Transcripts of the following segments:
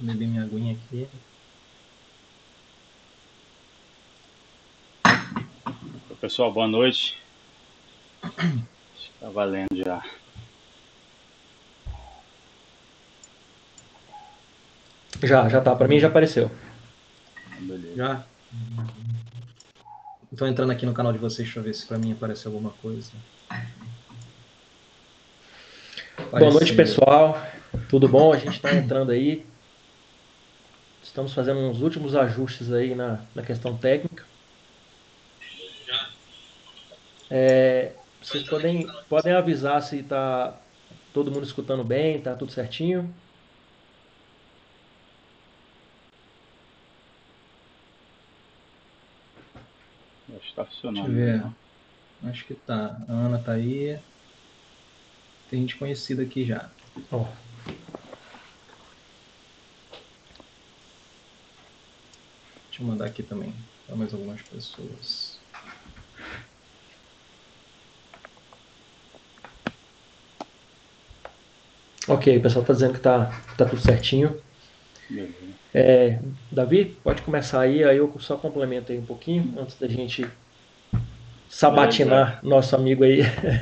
Beber minha aguinha aqui. Pessoal, boa noite. Está valendo já. Já, já tá. Para mim já apareceu. Beleza. Já? Estou entrando aqui no canal de vocês, deixa eu ver se para mim apareceu alguma coisa. Boa noite, pessoal. Tudo bom? A gente está entrando aí. Estamos fazendo uns últimos ajustes aí na, na questão técnica. É, vocês podem, podem avisar se está todo mundo escutando bem, está tudo certinho. Está funcionando. Deixa eu ver. Né? Acho que tá. A Ana tá aí. Tem gente conhecida aqui já. Oh. Deixa eu mandar aqui também para mais algumas pessoas. Ok, o pessoal está dizendo que está tá tudo certinho. É, Davi, pode começar aí, aí eu só complemento aí um pouquinho antes da gente sabatinar nosso amigo aí.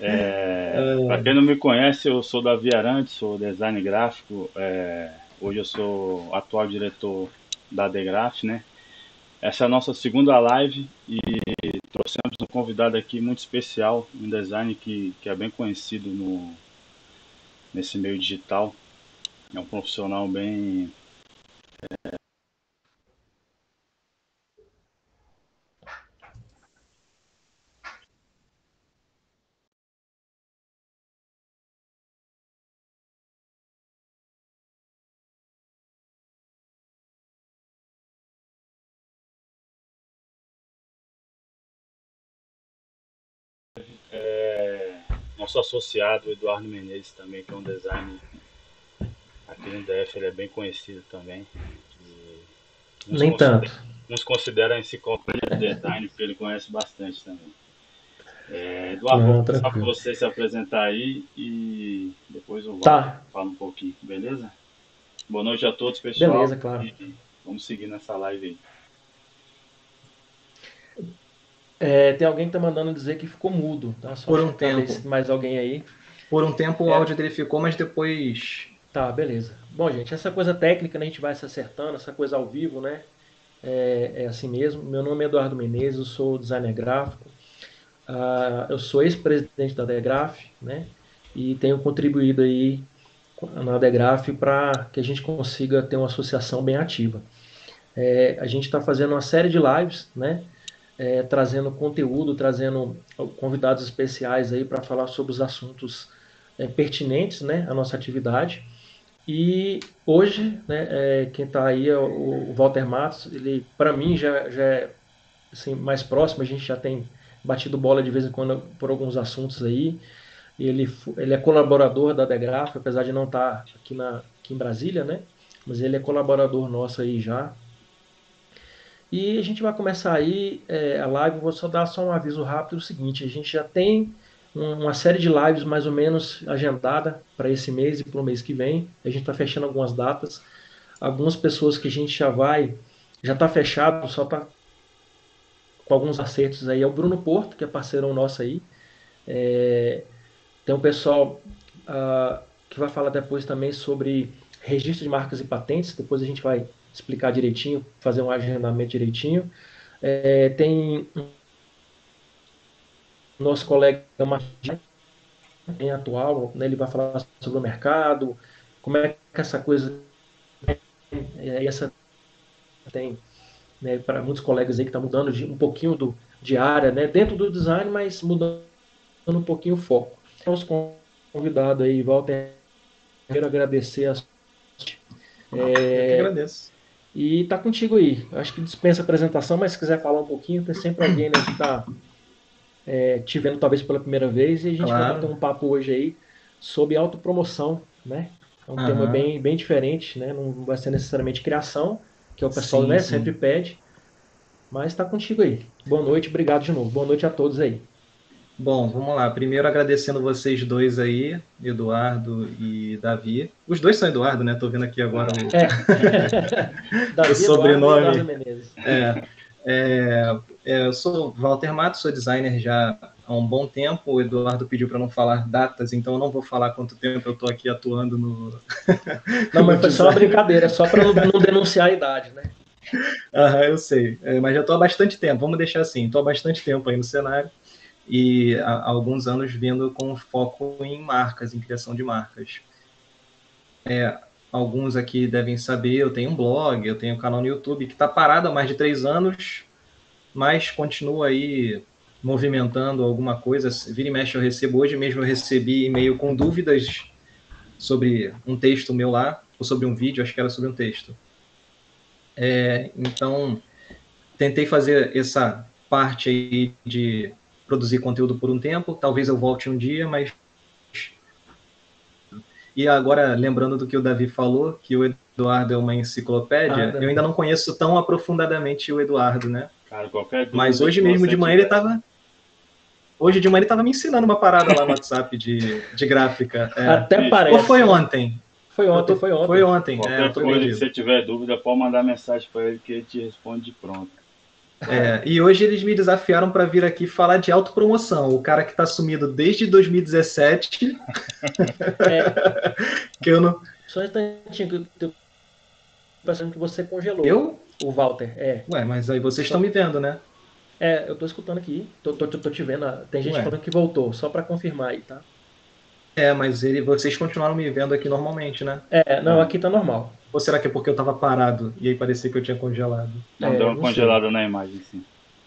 É, Para quem não me conhece, eu sou Davi Arantes, sou design gráfico. É, hoje eu sou atual diretor da Degraf, né? Essa é a nossa segunda live e trouxemos um convidado aqui muito especial, um design que, que é bem conhecido no, nesse meio digital. É um profissional bem é, nosso associado, Eduardo Menezes, também, que é um designer aqui no DF, ele é bem conhecido também. Nem tanto. Uns consideram esse copo de design, porque ele conhece bastante também. É, Eduardo, Não, vou para você se apresentar aí e depois eu tá. falo um pouquinho, beleza? Boa noite a todos, pessoal. Beleza, claro. E vamos seguir nessa live aí. É, tem alguém que tá mandando dizer que ficou mudo, tá? Só Por um tempo. Mais alguém aí. Por um tempo o é. áudio dele ficou, mas depois. Tá, beleza. Bom, gente, essa coisa técnica, né, a gente vai se acertando, essa coisa ao vivo, né? É, é assim mesmo. Meu nome é Eduardo Menezes, eu sou designer gráfico. Uh, eu sou ex-presidente da Degraf, né? E tenho contribuído aí na Degraf para que a gente consiga ter uma associação bem ativa. É, a gente está fazendo uma série de lives, né? É, trazendo conteúdo, trazendo convidados especiais aí para falar sobre os assuntos é, pertinentes né, à nossa atividade. E hoje, né, é, quem está aí é o, o, Walter Matos, ele para mim já, já é assim, mais próximo, a gente já tem batido bola de vez em quando por alguns assuntos aí. Ele, ele é colaborador da Degraf, apesar de não estar tá aqui, na, aqui em Brasília, né? Mas ele é colaborador nosso aí já. E a gente vai começar aí é, a live. Vou só dar só um aviso rápido: o seguinte, a gente já tem uma série de lives mais ou menos agendada para esse mês e para o mês que vem. A gente está fechando algumas datas. Algumas pessoas que a gente já vai, já está fechado, só está com alguns acertos aí. É o Bruno Porto, que é parceiro nosso aí. É, tem um pessoal uh, que vai falar depois também sobre registro de marcas e patentes. Depois a gente vai explicar direitinho, fazer um agendamento direitinho. É, tem nosso colega em atual, né, ele vai falar sobre o mercado, como é que essa coisa é, essa tem né, para muitos colegas aí que está mudando de, um pouquinho do, de área, né, dentro do design, mas mudando um pouquinho o foco. Os convidados aí, Walter, quero agradecer a é, Eu que agradeço. E tá contigo aí. Acho que dispensa apresentação, mas se quiser falar um pouquinho, tem sempre alguém né, que tá é, te vendo talvez pela primeira vez e a gente claro. vai bater um papo hoje aí sobre autopromoção, né? É um uhum. tema bem, bem diferente, né? Não vai ser necessariamente criação, que é o pessoal sim, né, sim. sempre pede. Mas está contigo aí. Boa noite, obrigado de novo. Boa noite a todos aí. Bom, vamos lá. Primeiro agradecendo vocês dois aí, Eduardo e Davi. Os dois são Eduardo, né? Tô vendo aqui agora o, é. Davi, o sobrenome. Eduardo, é, é, é, eu sou Walter Matos, sou designer já há um bom tempo. O Eduardo pediu para não falar datas, então eu não vou falar quanto tempo eu estou aqui atuando no. Não, mas foi só uma brincadeira, só para não, não, denunciar a idade, né? Aham, eu sei. É, mas já estou há bastante tempo, vamos deixar assim, estou há bastante tempo aí no cenário e há, alguns anos vindo com foco em marcas, em criação de marcas. É, alguns aqui devem saber, eu tenho um blog, eu tenho um canal no YouTube que está parado há mais de três anos, mas continua aí movimentando alguma coisa. Vira e mexe eu recebo. Hoje mesmo eu recebi e-mail com dúvidas sobre um texto meu lá, ou sobre um vídeo, acho que era sobre um texto. É, então, tentei fazer essa parte aí de produzir conteúdo por um tempo. Talvez eu volte um dia, mas. E agora, lembrando do que o Davi falou, que o Eduardo é uma enciclopédia, ah, eu ainda não conheço tão aprofundadamente o Eduardo, né? Cara, qualquer Mas hoje mesmo de manhã tiver. ele estava Hoje de manhã ele estava me ensinando uma parada lá no WhatsApp de, de gráfica. É. Até parece. Ou foi ontem? Foi ontem, foi ontem. Foi ontem. Qualquer é, coisa que você tiver dúvida, pode mandar mensagem para ele que ele te responde de pronto. É, e hoje eles me desafiaram para vir aqui falar de autopromoção. O cara que está sumido desde 2017. É. que eu não. Só um instantinho, que eu pensando que você congelou. Eu? O Walter, é. Ué, mas aí vocês estão me vendo, né? É, eu tô escutando aqui. Tô, tô, tô te vendo. Tem gente Ué. falando que voltou, só para confirmar aí, tá? É, mas ele, vocês continuaram me vendo aqui normalmente, né? É, não, aqui tá normal. Ou será que é porque eu tava parado e aí parecia que eu tinha congelado? Não, é, deu uma congelada na imagem, sim.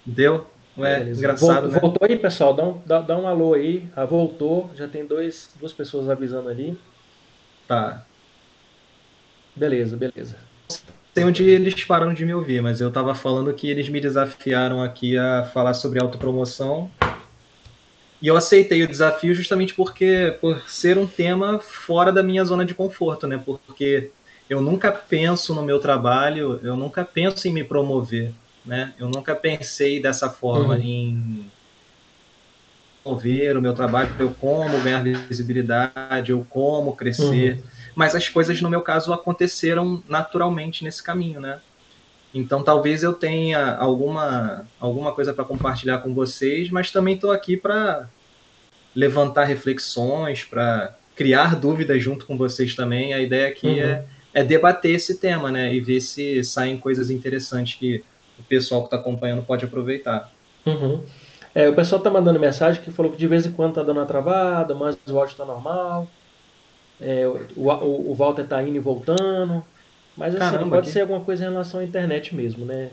Deu? Ué, Beleza. engraçado, voltou, né? Voltou aí, pessoal. Dá um, dá, dá um alô aí. Ah, voltou. Já tem dois, duas pessoas avisando ali. Tá. Beleza, beleza sei onde eles pararam de me ouvir, mas eu estava falando que eles me desafiaram aqui a falar sobre autopromoção. E eu aceitei o desafio justamente porque por ser um tema fora da minha zona de conforto, né? Porque eu nunca penso no meu trabalho, eu nunca penso em me promover, né? Eu nunca pensei dessa forma uhum. em promover o meu trabalho, eu como ganhar visibilidade, eu como crescer. Uhum mas as coisas no meu caso aconteceram naturalmente nesse caminho, né? Então talvez eu tenha alguma alguma coisa para compartilhar com vocês, mas também estou aqui para levantar reflexões, para criar dúvidas junto com vocês também. A ideia aqui uhum. é, é debater esse tema, né? E ver se saem coisas interessantes que o pessoal que está acompanhando pode aproveitar. Uhum. É, o pessoal está mandando mensagem que falou que de vez em quando está dando uma travada, mas o áudio está normal é, o, o, o Walter tá indo e voltando. Mas assim, Caramba, pode aqui. ser alguma coisa em relação à internet mesmo, né?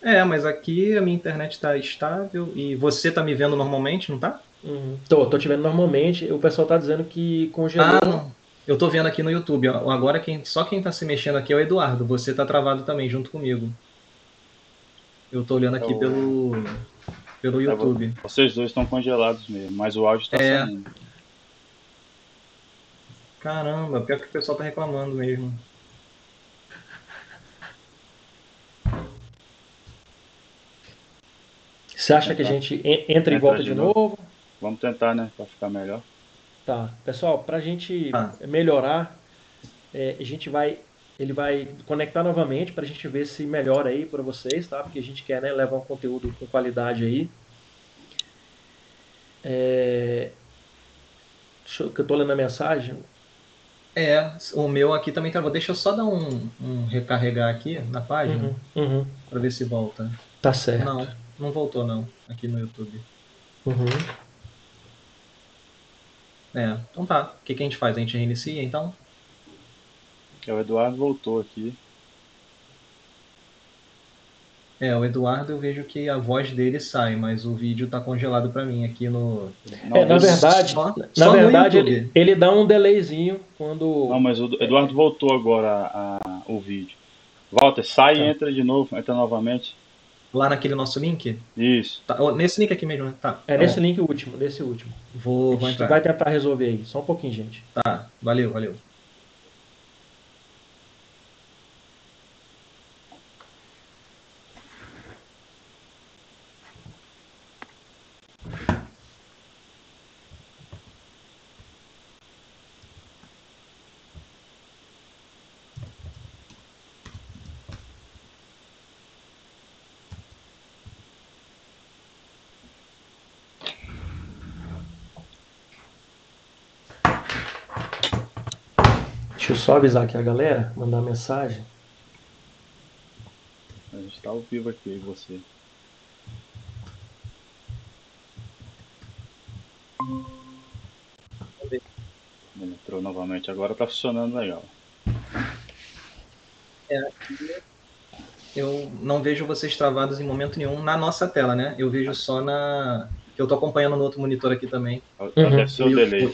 É, mas aqui a minha internet está estável e você tá me vendo normalmente, não tá? Uhum. Tô, tô te vendo normalmente. O pessoal tá dizendo que congelou. Ah, não. Eu tô vendo aqui no YouTube. Agora quem, só quem tá se mexendo aqui é o Eduardo. Você tá travado também junto comigo. Eu tô olhando aqui é pelo, pelo é, YouTube. Vocês dois estão congelados mesmo, mas o áudio está é, saindo. Caramba, pior que o pessoal tá reclamando mesmo. Você acha que a gente entra e volta de, de novo? novo? Vamos tentar, né? Pra ficar melhor. Tá. Pessoal, pra gente ah. melhorar, é, a gente vai. Ele vai conectar novamente para a gente ver se melhora aí para vocês, tá? Porque a gente quer né, levar um conteúdo com qualidade aí. É, eu, que eu tô lendo a mensagem. É, o meu aqui também travou. Deixa eu só dar um, um recarregar aqui na página uhum, uhum. para ver se volta. Tá certo. Não, não voltou não, aqui no YouTube. Uhum. É, então tá. O que, que a gente faz? A gente reinicia então? É, o Eduardo voltou aqui. É, o Eduardo eu vejo que a voz dele sai, mas o vídeo tá congelado para mim aqui no. É, na verdade, só, na só verdade ele, ele, dá um delayzinho quando. Não, mas o Eduardo voltou agora a, a, o vídeo. Walter, sai tá. e entra de novo, entra novamente. Lá naquele nosso link? Isso. Tá, nesse link aqui mesmo, né? Tá. É nesse link último, nesse último. Vou, vou entrar. vai tentar resolver aí, só um pouquinho, gente. Tá, valeu, valeu. Só avisar aqui a galera, mandar mensagem. A gente tá ao vivo aqui, você. Entrou novamente, agora tá funcionando legal. É, aqui eu não vejo vocês travados em momento nenhum na nossa tela, né? Eu vejo só na. que eu tô acompanhando no outro monitor aqui também. Uhum. Deve ser o delay.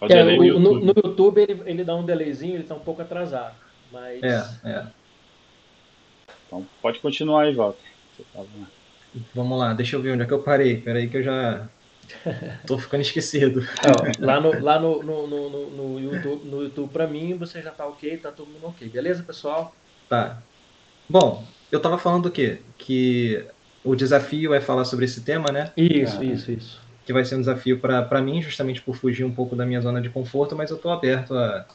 O é, o, YouTube. No, no, YouTube ele, ele dá um delayzinho, ele tá um pouco atrasado. Mas... É, é. Então pode continuar aí, Walter. Tava... Vamos lá, deixa eu ver onde é que eu parei. Peraí que eu já tô ficando esquecido. Ó, lá no, lá no, no, no, no, YouTube, no YouTube para mim você já tá ok, tá todo mundo ok. Beleza, pessoal? Tá. Bom, eu estava falando do quê? Que o desafio é falar sobre esse tema, né? Isso, ah, isso, isso. Que vai ser um desafio para mim, justamente por fugir um pouco da minha zona de conforto, mas eu estou aberto a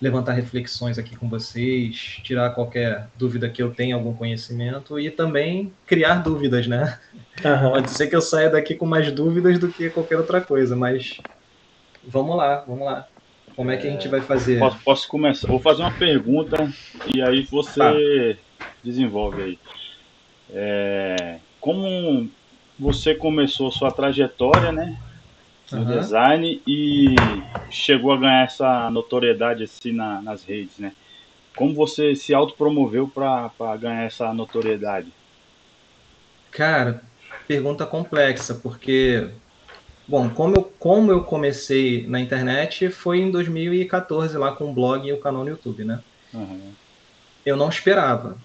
levantar reflexões aqui com vocês, tirar qualquer dúvida que eu tenha algum conhecimento e também criar dúvidas, né? Uhum. Pode ser que eu saia daqui com mais dúvidas do que qualquer outra coisa, mas vamos lá, vamos lá. Como é que a gente vai fazer? Posso, posso começar? Vou fazer uma pergunta e aí você tá. desenvolve aí. É, como você começou sua trajetória, né? no uhum. design e chegou a ganhar essa notoriedade assim na, nas redes, né? Como você se autopromoveu para ganhar essa notoriedade? Cara, pergunta complexa, porque, bom, como eu, como eu comecei na internet foi em 2014 lá com o blog e o canal no YouTube, né? Uhum. Eu não esperava,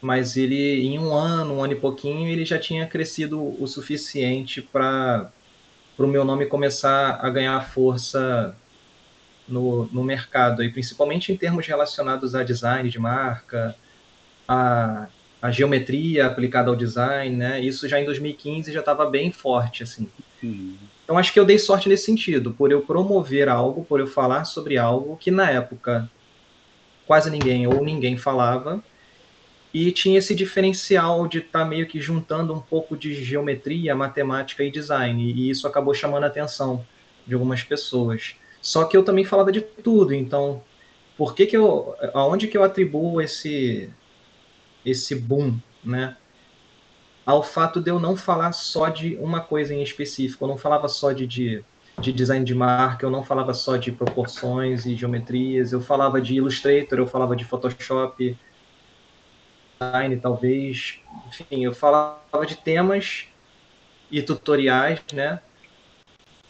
mas ele em um ano, um ano e pouquinho, ele já tinha crescido o suficiente para o meu nome começar a ganhar força no, no mercado, e principalmente em termos relacionados a design de marca, a, a geometria aplicada ao design, né? Isso já em 2015 já estava bem forte, assim. Uhum. Então acho que eu dei sorte nesse sentido, por eu promover algo, por eu falar sobre algo que na época quase ninguém ou ninguém falava, e tinha esse diferencial de estar tá meio que juntando um pouco de geometria, matemática e design, e isso acabou chamando a atenção de algumas pessoas. Só que eu também falava de tudo, então por que que eu, aonde que eu atribuo esse esse boom, né? Ao fato de eu não falar só de uma coisa em específico, eu não falava só de, de, de design de marca, eu não falava só de proporções e geometrias, eu falava de Illustrator, eu falava de Photoshop, design, talvez. Enfim, eu falava de temas e tutoriais, né?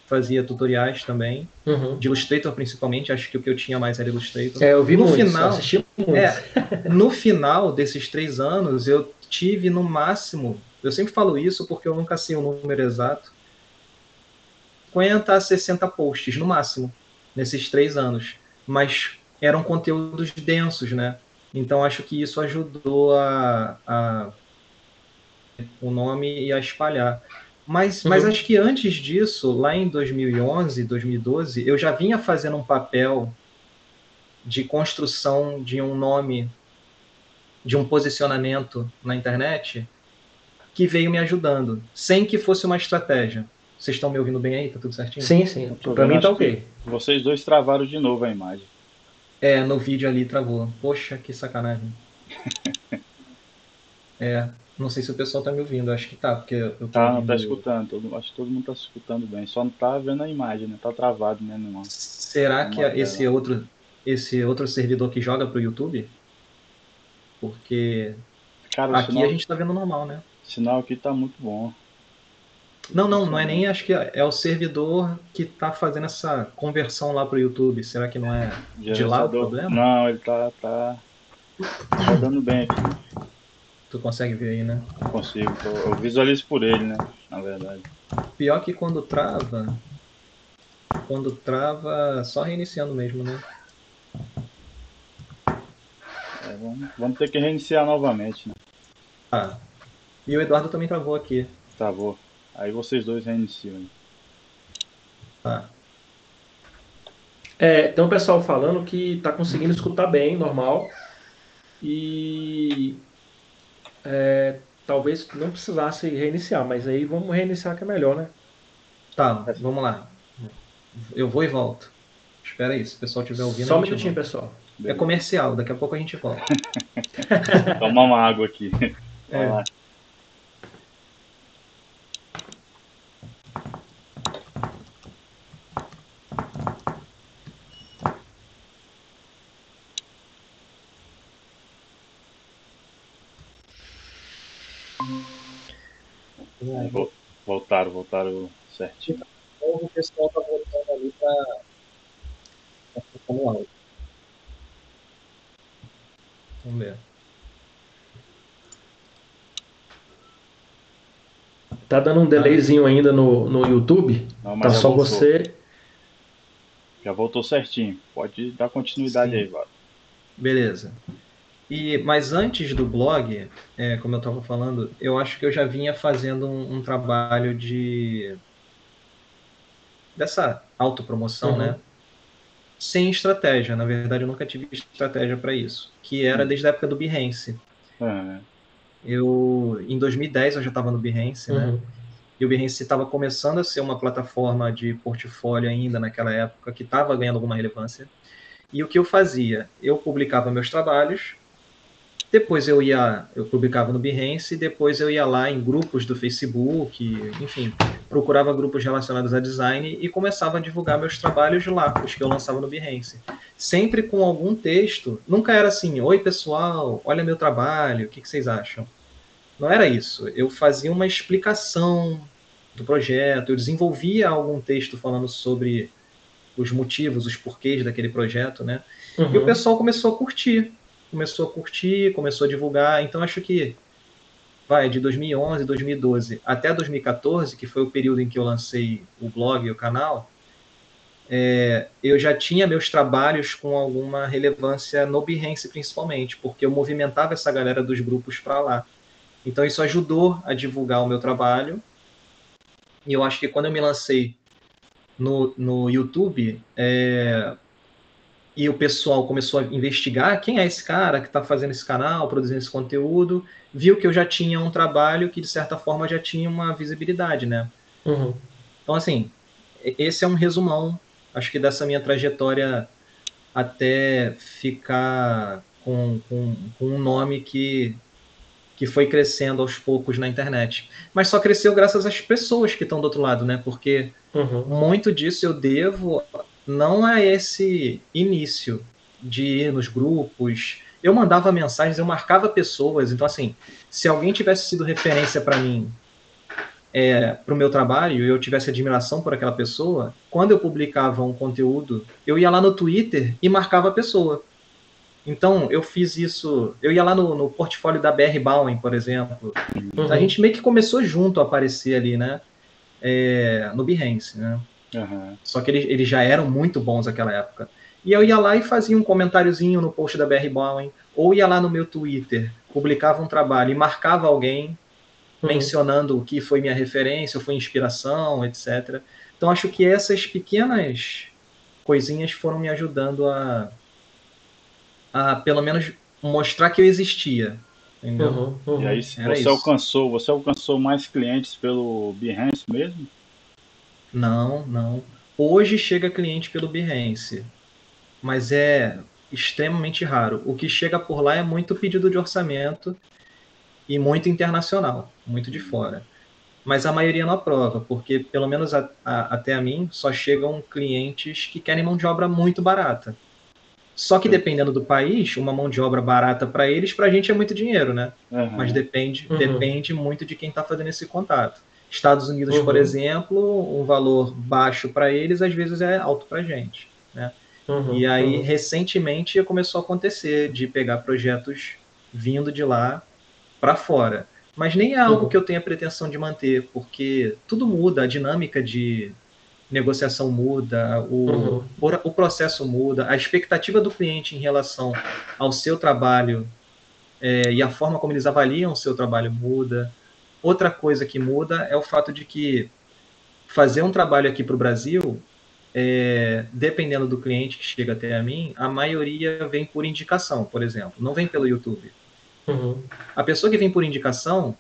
Fazia tutoriais também, uhum. de Illustrator principalmente, acho que o que eu tinha mais era Illustrator. É, eu vi no muito, final, assisti muito. É, no final desses três anos, eu tive no máximo, eu sempre falo isso porque eu nunca sei o número exato, 50 a 60 posts, no máximo, nesses três anos. Mas eram conteúdos densos, né? Então acho que isso ajudou a, a o nome e a espalhar. Mas, uhum. mas acho que antes disso, lá em 2011, 2012, eu já vinha fazendo um papel de construção de um nome, de um posicionamento na internet, que veio me ajudando, sem que fosse uma estratégia. Vocês estão me ouvindo bem aí? Tá tudo certinho? Sim, sim. Para mim tá ok. Vocês dois travaram de novo a imagem. É, no vídeo ali travou. Poxa, que sacanagem. é, não sei se o pessoal tá me ouvindo, acho que tá, porque eu Tá, ouvindo... tá escutando, todo, acho que todo mundo tá escutando bem, só não tá vendo a imagem, né? Tá travado, né? Será numa que esse outro, esse outro servidor que joga pro YouTube? Porque Cara, aqui sinal, a gente tá vendo normal, né? O sinal aqui tá muito bom. Não, não, não é nem, acho que é, é o servidor que está fazendo essa conversão lá para o YouTube. Será que não é de lá o problema? Não, ele tá, tá, tá dando bem aqui. Tu consegue ver aí, né? Consigo, eu visualizo por ele, né? Na verdade. Pior que quando trava, quando trava, só reiniciando mesmo, né? É, vamos, vamos ter que reiniciar novamente, né? Ah, e o Eduardo também travou aqui. Travou. Aí vocês dois reiniciam. Tá. É, então o pessoal falando que está conseguindo escutar bem, normal. E é, talvez não precisasse reiniciar, mas aí vamos reiniciar que é melhor, né? Tá, vamos lá. Eu vou e volto. Espera aí, se o pessoal estiver ouvindo. Só um minutinho, pessoal. É comercial, daqui a pouco a gente volta. Tomar uma água aqui. É. Voltaram, voltaram certinho. Então, o pessoal tá voltando ali para ficar no áudio. Vamos ver. Tá dando um delayzinho ainda no, no YouTube? Não, tá só voltou. você. Já voltou certinho. Pode dar continuidade Sim. aí, Vado. Beleza. E, mas antes do blog, é, como eu estava falando, eu acho que eu já vinha fazendo um, um trabalho de dessa autopromoção, uhum. né? Sem estratégia. Na verdade, eu nunca tive estratégia para isso. Que era desde a época do Behance. Uhum. Eu, em 2010, eu já estava no Behance, né? uhum. né? E o Behance estava começando a ser uma plataforma de portfólio ainda naquela época, que estava ganhando alguma relevância. E o que eu fazia? Eu publicava meus trabalhos, depois eu ia, eu publicava no Behance, depois eu ia lá em grupos do Facebook, enfim, procurava grupos relacionados a design e começava a divulgar meus trabalhos lá, os que eu lançava no Behance. Sempre com algum texto, nunca era assim, oi pessoal, olha meu trabalho, o que, que vocês acham? Não era isso. Eu fazia uma explicação do projeto, eu desenvolvia algum texto falando sobre os motivos, os porquês daquele projeto, né? Uhum. E o uhum. pessoal começou a curtir começou a curtir, começou a divulgar. Então, acho que vai de 2011, 2012 até 2014, que foi o período em que eu lancei o blog e o canal, é, eu já tinha meus trabalhos com alguma relevância no Behance, principalmente, porque eu movimentava essa galera dos grupos para lá. Então, isso ajudou a divulgar o meu trabalho. E eu acho que quando eu me lancei no, no YouTube, é, e o pessoal começou a investigar quem é esse cara que está fazendo esse canal, produzindo esse conteúdo, viu que eu já tinha um trabalho que, de certa forma, já tinha uma visibilidade, né? Uhum. Então, assim, esse é um resumão, acho que dessa minha trajetória até ficar com, com, com um nome que, que foi crescendo aos poucos na internet. Mas só cresceu graças às pessoas que estão do outro lado, né? Porque uhum. muito disso eu devo não é esse início de ir nos grupos. Eu mandava mensagens, eu marcava pessoas. Então, assim, se alguém tivesse sido referência para mim, é, para o meu trabalho, e eu tivesse admiração por aquela pessoa, quando eu publicava um conteúdo, eu ia lá no Twitter e marcava a pessoa. Então, eu fiz isso. Eu ia lá no, no portfólio da BR Bowen, por exemplo. Uhum. A gente meio que começou junto a aparecer ali, né? É, no Behance, né? Uhum. Só que eles, eles já eram muito bons naquela época. E eu ia lá e fazia um comentáriozinho no post da BR Bowen, ou ia lá no meu Twitter, publicava um trabalho e marcava alguém uhum. mencionando o que foi minha referência, ou foi inspiração, etc. Então acho que essas pequenas coisinhas foram me ajudando a, a pelo menos mostrar que eu existia. Uhum, uhum. E aí Era você isso. alcançou, você alcançou mais clientes pelo Behance mesmo? Não, não. Hoje chega cliente pelo Behance, mas é extremamente raro. O que chega por lá é muito pedido de orçamento e muito internacional, muito de fora. Mas a maioria não aprova, porque pelo menos a, a, até a mim só chegam clientes que querem mão de obra muito barata. Só que dependendo do país, uma mão de obra barata para eles, para a gente é muito dinheiro, né? Uhum. Mas depende, uhum. depende muito de quem está fazendo esse contato. Estados Unidos, uhum. por exemplo, um valor baixo para eles às vezes é alto para a gente. Né? Uhum, e aí, uhum. recentemente, começou a acontecer de pegar projetos vindo de lá para fora. Mas nem é algo uhum. que eu tenha pretensão de manter, porque tudo muda, a dinâmica de negociação muda, o, uhum. o processo muda, a expectativa do cliente em relação ao seu trabalho é, e a forma como eles avaliam o seu trabalho muda. Outra coisa que muda é o fato de que fazer um trabalho aqui para o Brasil, é, dependendo do cliente que chega até a mim, a maioria vem por indicação, por exemplo, não vem pelo YouTube. Uhum. A pessoa que vem por indicação,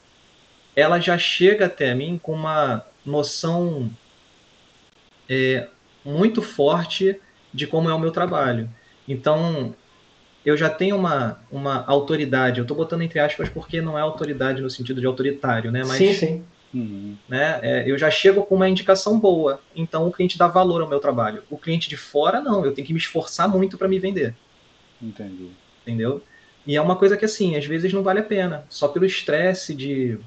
ela já chega até a mim com uma noção é, muito forte de como é o meu trabalho. Então, eu já tenho uma, uma autoridade, eu estou botando entre aspas porque não é autoridade no sentido de autoritário, né? Mas, sim, sim. Uhum. Né? É, eu já chego com uma indicação boa, então o cliente dá valor ao meu trabalho. O cliente de fora, não, eu tenho que me esforçar muito para me vender. Entendi. Entendeu? E é uma coisa que, assim, às vezes não vale a pena, só pelo estresse de.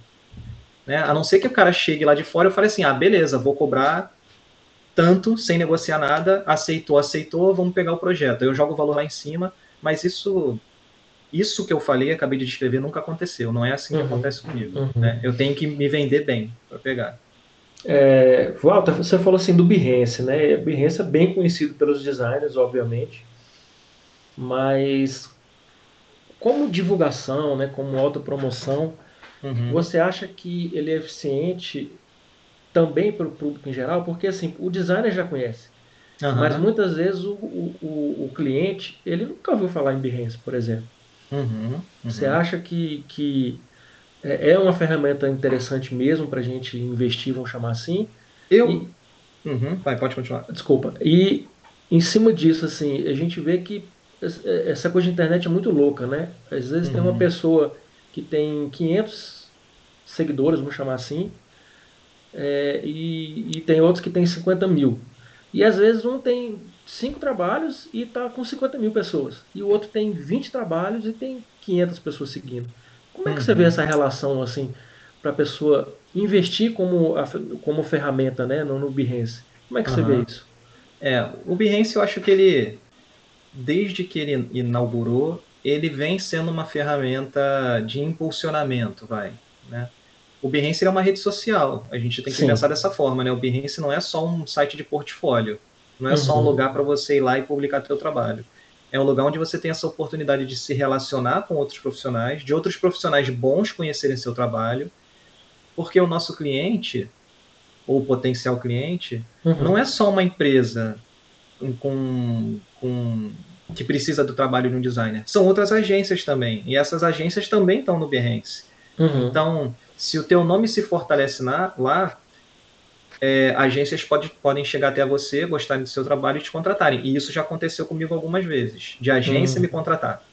Né? A não ser que o cara chegue lá de fora e fale assim: ah, beleza, vou cobrar tanto, sem negociar nada, aceitou, aceitou, vamos pegar o projeto. Eu jogo o valor lá em cima, mas isso isso que eu falei, acabei de descrever, nunca aconteceu. Não é assim que uhum, acontece comigo. Uhum. Né? Eu tenho que me vender bem para pegar. É, Walter, você falou assim do Behance, né? Behance é bem conhecido pelos designers, obviamente, mas como divulgação, né, como autopromoção, uhum. você acha que ele é eficiente também para o público em geral? Porque assim, o designer já conhece, uhum. mas muitas vezes o, o, o, cliente ele nunca ouviu falar em Behance, por exemplo. Uhum, uhum. Você acha que, que é, é uma ferramenta interessante mesmo para a gente investir, vamos chamar assim? Eu. E... Uhum, vai, pode continuar. Desculpa. E em cima disso, assim, a gente vê que essa coisa de internet é muito louca, né? Às vezes tem uma uhum. pessoa que tem 500 seguidores, vamos chamar assim, é, e, e, tem outros que tem 50 mil. E às vezes um tem cinco trabalhos e está com 50 mil pessoas. E o outro tem 20 trabalhos e tem 500 pessoas seguindo. Como é que uhum. você vê uhum. essa relação assim para a pessoa investir como, como ferramenta né, no, no Behance? Como é que uhum. você vê isso? É, o Behance eu acho que ele, desde que ele inaugurou, ele vem sendo uma ferramenta de impulsionamento, vai, né? O Behance é uma rede social, a gente tem que Sim. pensar dessa forma, né? O Behance não é só um site de portfólio, não é uhum. só um uhum. lugar para você ir lá e publicar seu trabalho. É um lugar onde você tem essa oportunidade de se relacionar com outros profissionais, de outros profissionais bons conhecerem seu trabalho, porque o nosso cliente, ou potencial cliente, uhum. não é só uma empresa com, com que precisa do trabalho de um designer. São outras agências também, e essas agências também estão no Behance. Uhum. Então, se o teu nome se fortalece na, lá, é, agências pode, podem chegar até você, gostarem do seu trabalho e te contratarem. E isso já aconteceu comigo algumas vezes, de agência uhum. me contratar.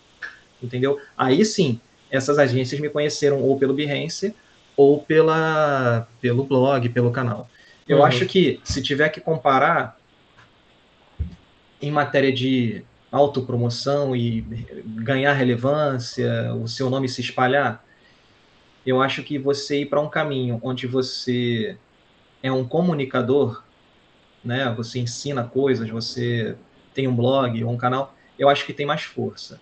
Entendeu? Aí sim, essas agências me conheceram ou pelo Behance ou pela, pelo blog, pelo canal. Eu uhum. acho que se tiver que comparar em matéria de autopromoção e ganhar relevância, o seu nome se espalhar, eu acho que você ir para um caminho onde você é um comunicador, né? Você ensina coisas, você tem um blog ou um canal, eu acho que tem mais força.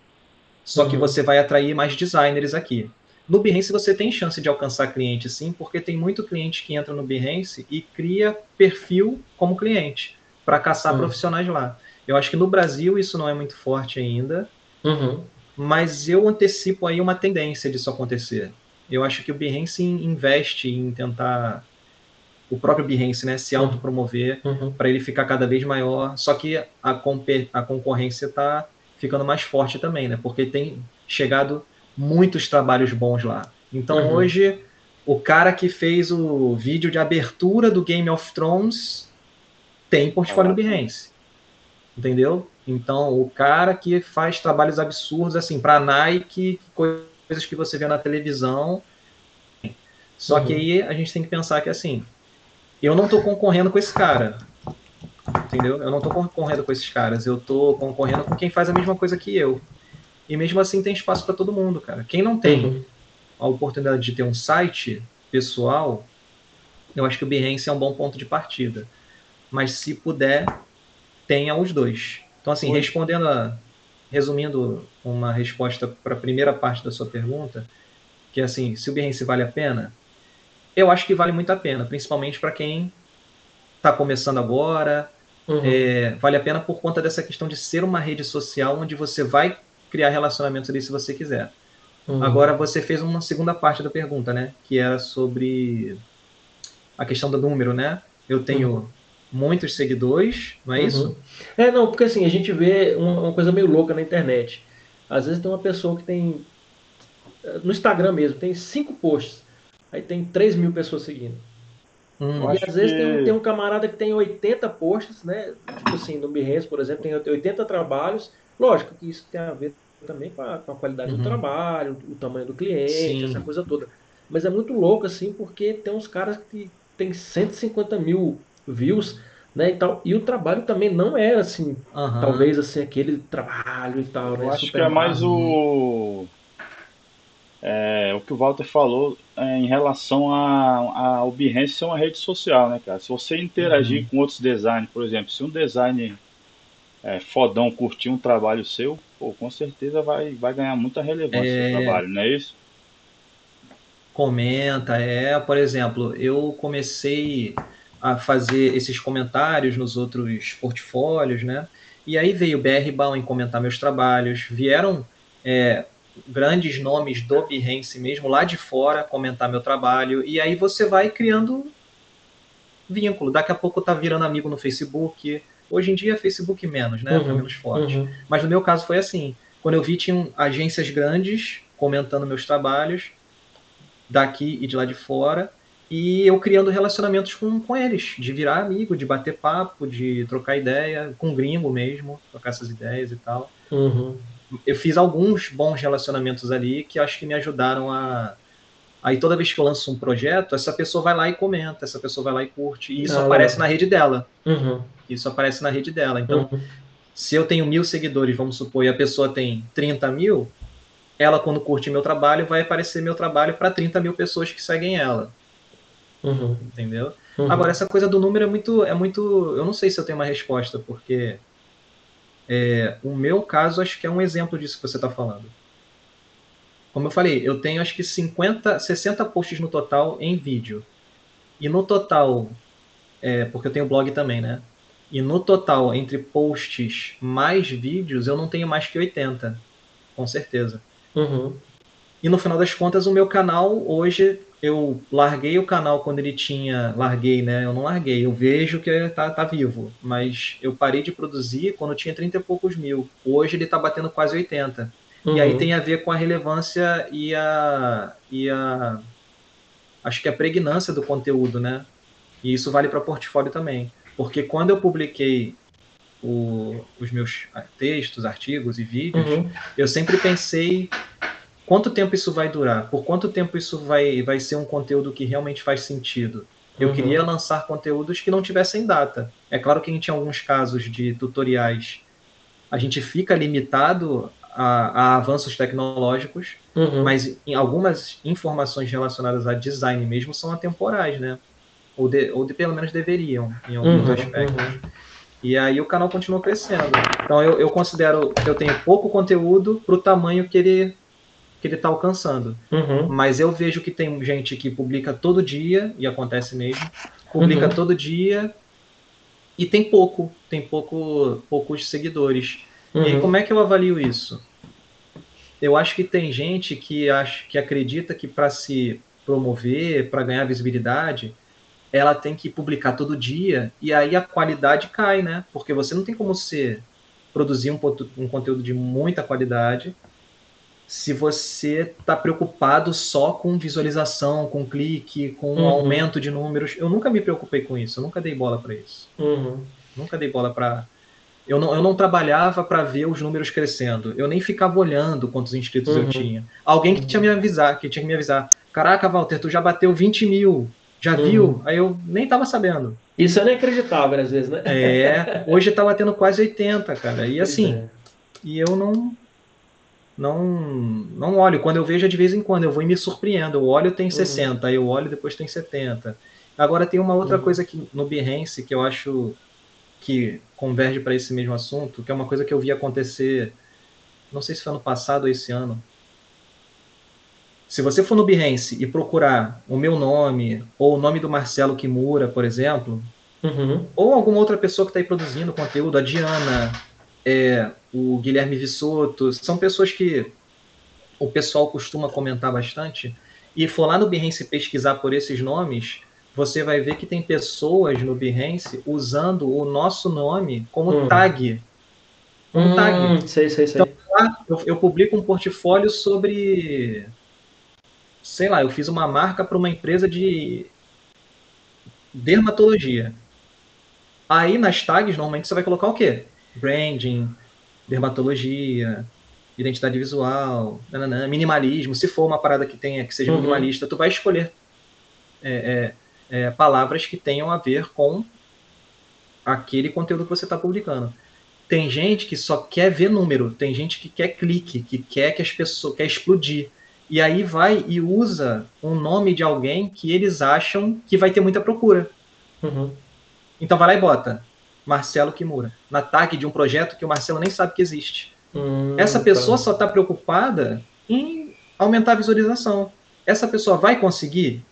Só uhum. que você vai atrair mais designers aqui. No Behance você tem chance de alcançar cliente, sim, porque tem muito cliente que entra no Behance e cria perfil como cliente para caçar uhum. profissionais lá. Eu acho que no Brasil isso não é muito forte ainda, uhum. mas eu antecipo aí uma tendência disso acontecer. Eu acho que o Behance investe em tentar o próprio Behance, né, se autopromover uhum. para ele ficar cada vez maior. Só que a, a concorrência está ficando mais forte também, né? Porque tem chegado muitos trabalhos bons lá. Então uhum. hoje o cara que fez o vídeo de abertura do Game of Thrones tem portfólio no Behance. Entendeu? Então, o cara que faz trabalhos absurdos, assim, para Nike, coisas que você vê na televisão. Só uhum. que aí a gente tem que pensar que, assim, eu não estou concorrendo com esse cara. Entendeu? Eu não estou concorrendo com esses caras. Eu estou concorrendo com quem faz a mesma coisa que eu. E mesmo assim tem espaço para todo mundo, cara. Quem não tem uhum. a oportunidade de ter um site pessoal, eu acho que o Behance é um bom ponto de partida. Mas se puder, tenha os dois. Então, assim, Oi. respondendo a, resumindo uma resposta para a primeira parte da sua pergunta, que é assim, se o Behance vale a pena, eu acho que vale muito a pena, principalmente para quem está começando agora. Uhum. É, vale a pena por conta dessa questão de ser uma rede social onde você vai criar relacionamentos ali se você quiser. Uhum. Agora, você fez uma segunda parte da pergunta, né? Que era sobre a questão do número, né? Eu tenho uhum. Muitos seguidores, não é isso? Uhum. É, não, porque assim, a gente vê uma, uma coisa meio louca na internet. Às vezes tem uma pessoa que tem. No Instagram mesmo, tem cinco posts. Aí tem 3 mil pessoas seguindo. Hum, e às vezes que... tem, tem, um camarada que tem 80 posts, né? Tipo assim, no Behance, por exemplo, tem 80 trabalhos. Lógico que isso tem a ver também com a, com a qualidade uhum. do trabalho, o tamanho do cliente, Sim. essa coisa toda. Mas é muito louco, assim, porque tem uns caras que tem 150 mil views, né, e tal. E o trabalho também não é, assim, uhum. talvez, assim, aquele trabalho e tal, Eu né? acho que é mais o... É, o que o Walter falou é, em relação ao Behance ser uma rede social, né, cara? Se você interagir uhum. com outros designers, por exemplo, se um designer é, fodão curtir um trabalho seu, pô, com certeza vai, vai ganhar muita relevância é... o trabalho, não é isso? Comenta, é, por exemplo, eu comecei a fazer esses comentários nos outros portfólios, né? E aí veio o BR Baum comentar meus trabalhos, vieram é, grandes nomes do Behance mesmo, lá de fora, comentar meu trabalho, e aí você vai criando vínculo. Daqui a pouco tá virando amigo no Facebook. Hoje em dia, Facebook menos, né? Uhum, menos forte. Uhum. Mas no meu caso foi assim. Quando eu vi, tinham agências grandes comentando meus trabalhos, daqui e de lá de fora, e eu criando relacionamentos com, com eles, de virar amigo, de bater papo, de trocar ideia, com gringo mesmo, trocar essas ideias e tal. Uhum eu fiz alguns bons relacionamentos ali que acho que me ajudaram a. Aí toda vez que eu lanço um projeto, essa pessoa vai lá e comenta, essa pessoa vai lá e curte, e isso ah, aparece na rede dela. Uhum. Isso aparece na rede dela. Então, uhum. se eu tenho mil seguidores, vamos supor, e a pessoa tem 30 mil, ela, quando curte meu trabalho, vai aparecer meu trabalho para 30 mil pessoas que seguem ela. Uhum. Entendeu? Uhum. Agora, essa coisa do número é muito, é muito. Eu não sei se eu tenho uma resposta, porque é, o meu caso, acho que é um exemplo disso que você está falando. Como eu falei, eu tenho acho que 50, 60 posts no total em vídeo. E no total, é, porque eu tenho blog também, né? E no total, entre posts mais vídeos, eu não tenho mais que 80, com certeza. Uhum. E no final das contas, o meu canal hoje eu larguei o canal quando ele tinha. Larguei, né? Eu não larguei. Eu vejo que ele tá, tá vivo. Mas eu parei de produzir quando tinha 30 e poucos mil. Hoje ele tá batendo quase 80. Uhum. E aí uhum. tem a ver com a relevância e a. E a acho que a pregnância do conteúdo, né? E isso vale para portfólio também. Porque quando eu publiquei o, os meus textos, artigos e vídeos, uhum. eu sempre pensei quanto tempo isso vai durar? Por quanto tempo isso vai, vai ser um conteúdo que realmente faz sentido? Eu uhum. queria lançar conteúdos que não tivessem data. É claro que a gente, em alguns casos de tutoriais, a gente fica limitado a, a avanços tecnológicos, uhum. mas em algumas informações relacionadas a design mesmo são atemporais, né? Ou, de, ou de, pelo menos deveriam, em alguns uhum. aspectos. Uhum. E aí o canal continua crescendo. Então eu, eu considero que eu tenho pouco conteúdo para o tamanho que ele que ele está alcançando. Uhum. Mas eu vejo que tem gente que publica todo dia, e acontece mesmo, publica uhum. todo dia e tem pouco, tem pouco, poucos seguidores. Uhum. E aí, uhum. como é que eu avalio isso? Eu acho que tem gente que, acha, que acredita que para se promover, para ganhar visibilidade, ela tem que publicar todo dia, e aí a qualidade cai, né? Porque você não tem como ser produzir um, um conteúdo de muita qualidade se você está preocupado só com visualização, com clique, com uhum. aumento de números. Eu nunca me preocupei com isso, eu nunca dei bola para isso. Uhum. Nunca dei bola para. Eu não, eu não trabalhava para ver os números crescendo. Eu nem ficava olhando quantos inscritos uhum. eu tinha. Alguém que tinha me avisar, que tinha que me avisar. Caraca, Walter, tu já bateu 20 mil. Já uhum. viu? Aí eu nem tava sabendo. Isso é inacreditável às vezes, né? É, hoje tá batendo quase 80, cara. E assim, é. e eu não, não não olho. Quando eu vejo é de vez em quando, eu vou e me surpreendo. Eu olho tem 60, uhum. aí eu olho depois tem 70. Agora tem uma outra uhum. coisa que no Behance que eu acho que converge para esse mesmo assunto, que é uma coisa que eu vi acontecer, não sei se foi ano passado ou esse ano. Se você for no Behance e procurar o meu nome ou o nome do Marcelo Kimura, por exemplo, uhum. ou alguma outra pessoa que está aí produzindo conteúdo, a Diana, é, o Guilherme Vissoto, são pessoas que o pessoal costuma comentar bastante. E for lá no Behance pesquisar por esses nomes, você vai ver que tem pessoas no Behance usando o nosso nome como hum. tag. Como hum, tag. Sei, sei, sei. Então, lá, eu, eu publico um portfólio sobre. Sei lá, eu fiz uma marca para uma empresa de dermatologia. Aí nas tags, normalmente você vai colocar o quê? Branding, dermatologia, identidade visual, nananã, minimalismo. Se for uma parada que tenha que seja uhum. minimalista, tu vai escolher é, é, é, palavras que tenham a ver com aquele conteúdo que você está publicando. Tem gente que só quer ver número, tem gente que quer clique, que quer que as pessoas quer explodir. E aí vai e usa um nome de alguém que eles acham que vai ter muita procura. Uhum. Então vai lá e bota Marcelo Kimura na tag de um projeto que o Marcelo nem sabe que existe. Hum, Essa pessoa tá. só está preocupada em aumentar a visualização. Essa pessoa vai conseguir?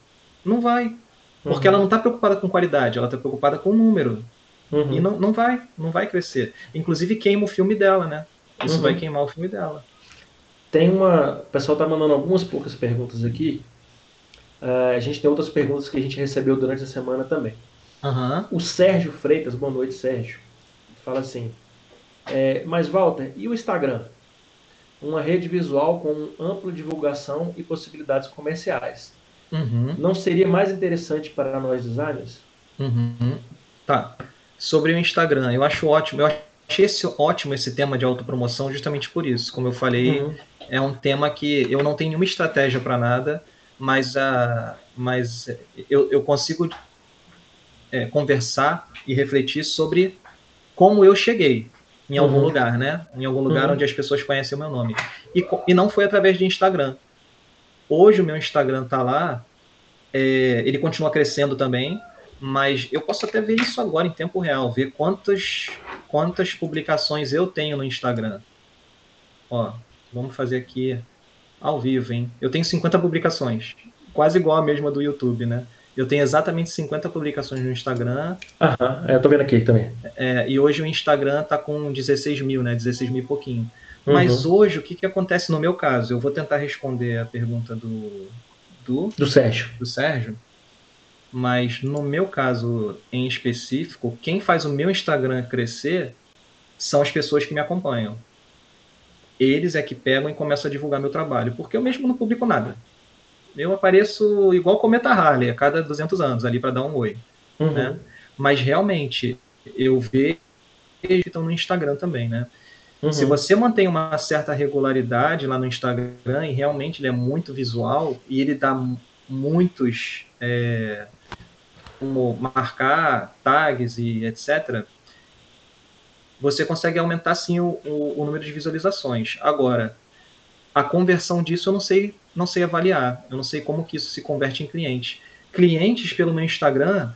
Não vai. Porque uhum. ela não está preocupada com qualidade, ela está preocupada com o número. Uhum. E não, não vai, não vai crescer. Inclusive queima o filme dela, né? Isso uhum. vai queimar o filme dela. Tem uma. O pessoal está mandando algumas poucas perguntas aqui. Uh, a gente tem outras perguntas que a gente recebeu durante a semana também. Uhum. O Sérgio Freitas, boa noite, Sérgio. Fala assim: é, mas, Walter, e o Instagram? Uma rede visual com ampla divulgação e possibilidades comerciais. Uhum. Não seria mais interessante para nós designers? Uhum. Tá. Sobre o Instagram, eu acho ótimo. Eu achei esse, ótimo esse tema de autopromoção justamente por isso. Como eu falei, uhum. é um tema que eu não tenho nenhuma estratégia para nada, mas, uh, mas eu, eu consigo é, conversar e refletir sobre como eu cheguei em algum uhum. lugar, né? Em algum lugar uhum. onde as pessoas conhecem o meu nome. E, e não foi através de Instagram. Hoje o meu Instagram tá lá, é, ele continua crescendo também, mas eu posso até ver isso agora em tempo real, ver quantas, quantas publicações eu tenho no Instagram. Ó, vamos fazer aqui ao vivo, hein? Eu tenho 50 publicações, quase igual a mesma do YouTube, né? Eu tenho exatamente 50 publicações no Instagram. Aham, é, eu tô vendo aqui também. É, e hoje o Instagram tá com 16 mil, né? 16 mil e pouquinho. Uhum. Mas hoje, o que, que acontece no meu caso? Eu vou tentar responder a pergunta do. Do, do Sérgio. Do Sérgio. Mas no meu caso em específico, quem faz o meu Instagram crescer são as pessoas que me acompanham. Eles é que pegam e começam a divulgar meu trabalho, porque eu mesmo não publico nada eu apareço igual Cometa Harley, a cada 200 anos, ali para dar um oi. Uhum. Né? Mas realmente, eu vejo que estão no Instagram também, né? Uhum. Se você mantém uma certa regularidade lá no Instagram e realmente ele é muito visual e ele dá muitos é, como marcar tags e etc., você consegue aumentar sim o, o, o número de visualizações. Agora, a conversão disso eu não sei, não sei avaliar. Eu não sei como que isso se converte em cliente. Clientes pelo meu Instagram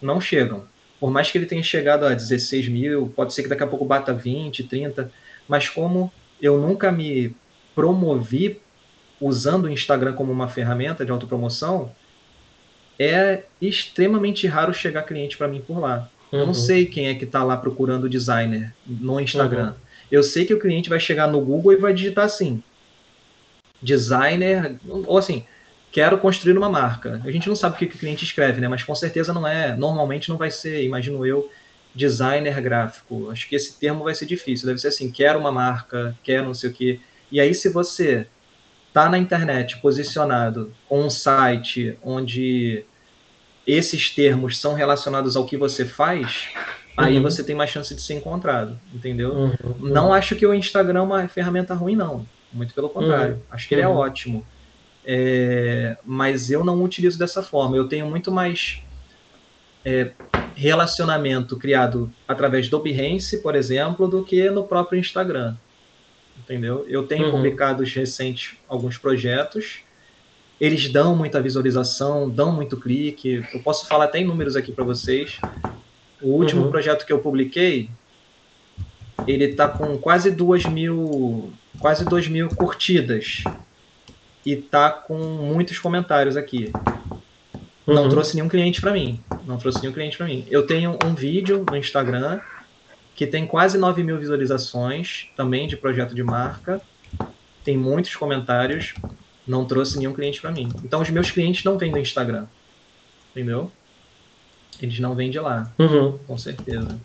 não chegam. Por mais que ele tenha chegado a 16 mil, pode ser que daqui a pouco bata 20, 30, mas como eu nunca me promovi usando o Instagram como uma ferramenta de autopromoção, é extremamente raro chegar cliente para mim por lá. Uhum. Eu não uhum. sei quem é que está lá procurando designer no Instagram. Uhum. Eu sei que o cliente vai chegar no Google e vai digitar assim: designer, ou assim, quero construir uma marca. A gente não sabe o que o cliente escreve, né? Mas com certeza não é, normalmente não vai ser, imagino eu, designer gráfico. Acho que esse termo vai ser difícil. Deve ser assim: quero uma marca, quero não sei o quê. E aí, se você está na internet posicionado com um site onde esses termos são relacionados ao que você faz, aí uhum. você tem mais chance de ser encontrado, entendeu? Uhum. Não acho que o Instagram é uma ferramenta ruim, não. Muito pelo contrário. Uhum. Acho que ele é uhum. ótimo. É, mas eu não utilizo dessa forma. Eu tenho muito mais é, relacionamento criado através do Behance, por exemplo, do que no próprio Instagram. Entendeu? Eu tenho uhum. publicado recentes alguns projetos. Eles dão muita visualização, dão muito clique. Eu posso falar até em números aqui para vocês. O último uhum. projeto que eu publiquei, ele está com quase duas mil, quase duas mil curtidas e tá com muitos comentários aqui. Uhum. Não trouxe nenhum cliente para mim. Não trouxe nenhum cliente para mim. Eu tenho um vídeo no Instagram que tem quase 9 mil visualizações, também de projeto de marca. Tem muitos comentários. Não trouxe nenhum cliente para mim. Então, os meus clientes não vêm do Instagram. Entendeu? Eles não vêm de lá, uhum. com certeza.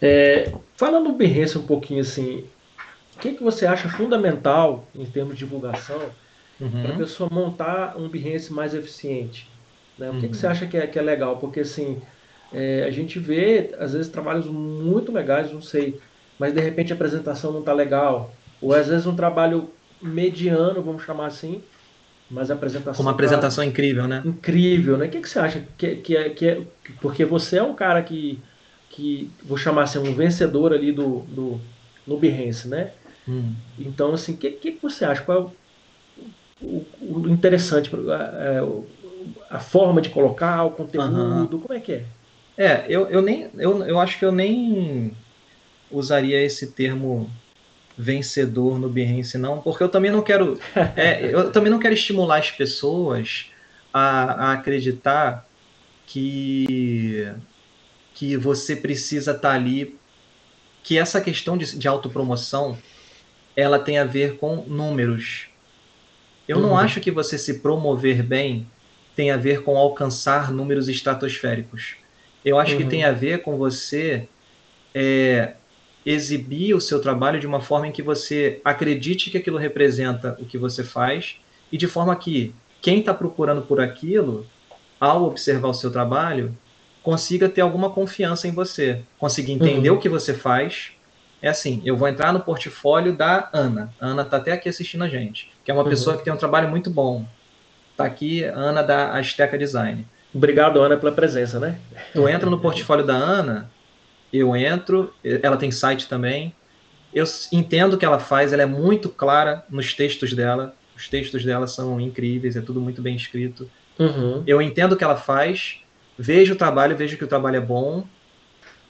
É, falando do Behance um pouquinho assim, o que, que você acha fundamental em termos de divulgação uhum. para a pessoa montar um Behance mais eficiente? Né? O que, que você uhum. acha que é, que é legal? Porque assim, é, a gente vê, às vezes, trabalhos muito legais, não sei, mas de repente a apresentação não está legal. Ou às vezes um trabalho mediano, vamos chamar assim, mas a apresentação. Uma apresentação tá incrível, né? Incrível, né? O que, que você acha que, que, é, que é. Porque você é um cara que, que vou chamar assim, um vencedor ali do, do no Behance, né? Hum. Então, assim, o que, que você acha? Qual é o, o, interessante, a, a, forma de colocar o conteúdo, como é que é? É, eu, eu nem. Eu, eu acho que eu nem usaria esse termo vencedor no Behance, não, porque eu também não quero. É, eu também não quero estimular as pessoas a, a acreditar que, que você precisa estar tá ali. Que essa questão de, de autopromoção ela tem a ver com números. Eu uhum. não acho que você se promover bem tem a ver com alcançar números estratosféricos. Eu acho uhum. que tem a ver com você é, exibir o seu trabalho de uma forma em que você acredite que aquilo representa o que você faz e de forma que quem está procurando por aquilo, ao observar o seu trabalho, consiga ter alguma confiança em você, consiga entender uhum. o que você faz. É assim, eu vou entrar no portfólio da Ana. A Ana está até aqui assistindo a gente, que é uma uhum. pessoa que tem um trabalho muito bom. Está aqui, Ana da Asteca Design. Obrigado, Ana, pela presença, né? Tu entra no portfólio da Ana, eu entro, ela tem site também. Eu entendo o que ela faz, ela é muito clara nos textos dela. Os textos dela são incríveis, é tudo muito bem escrito. Uhum. Eu entendo o que ela faz, vejo o trabalho, vejo que o trabalho é bom,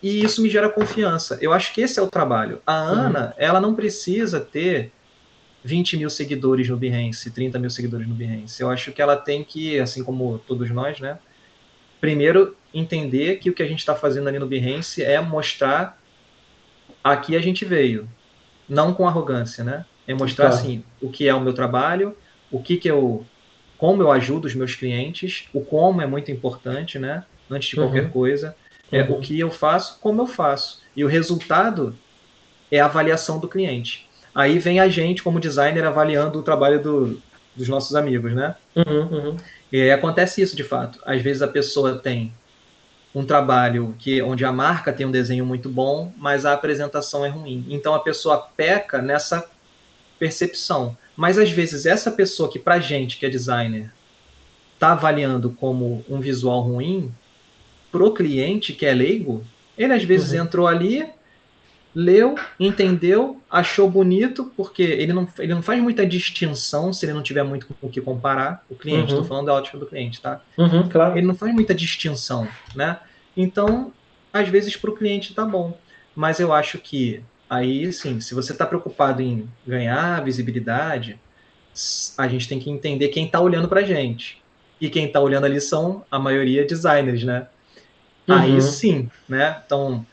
e isso me gera confiança. Eu acho que esse é o trabalho. A uhum. Ana, ela não precisa ter 20 mil seguidores no Behance, 30 mil seguidores no Behance. Eu acho que ela tem que, assim como todos nós, né? Primeiro, entender que o que a gente está fazendo ali no Behance é mostrar aqui a gente veio, não com arrogância, né? É mostrar assim o que é o meu trabalho, o que que eu, como eu ajudo os meus clientes, o como é muito importante, né? Antes de qualquer uhum. coisa, é uhum. o que eu faço, como eu faço e o resultado é a avaliação do cliente. Aí vem a gente como designer avaliando o trabalho do, dos nossos amigos, né? Uhum, uhum. E acontece isso de fato. Às vezes a pessoa tem um trabalho que onde a marca tem um desenho muito bom, mas a apresentação é ruim. Então a pessoa peca nessa percepção. Mas às vezes essa pessoa que para gente que é designer está avaliando como um visual ruim, pro cliente que é leigo, ele às vezes uhum. entrou ali, leu, entendeu, achou bonito, porque ele não, ele não faz muita distinção se ele não tiver muito com o que comparar. O cliente, estou uhum. falando da ótica do cliente, tá? Uhum, claro. Ele não faz muita distinção, né? Então, às vezes para o cliente tá bom. Mas eu acho que aí, sim, se você está preocupado em ganhar visibilidade, a gente tem que entender quem está olhando para a gente. E quem está olhando ali são a maioria designers, né? Uhum. Aí sim, né? Então,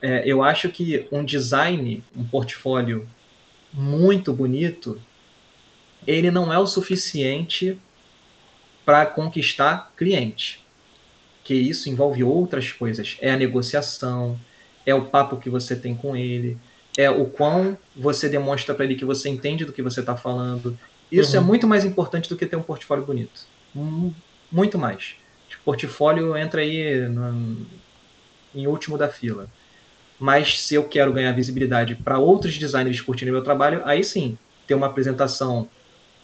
é, eu acho que um design, um portfólio muito bonito, ele não é o suficiente para conquistar cliente. Que isso envolve outras coisas. É a negociação, é o papo que você tem com ele, é o quão você demonstra para ele que você entende do que você está falando. Isso é uhum. é muito mais importante do que ter um portfólio bonito. Muito mais. O portfólio entra aí no, em último da fila. Mas se eu quero ganhar visibilidade para outros designers curtirem meu trabalho, aí sim, ter uma apresentação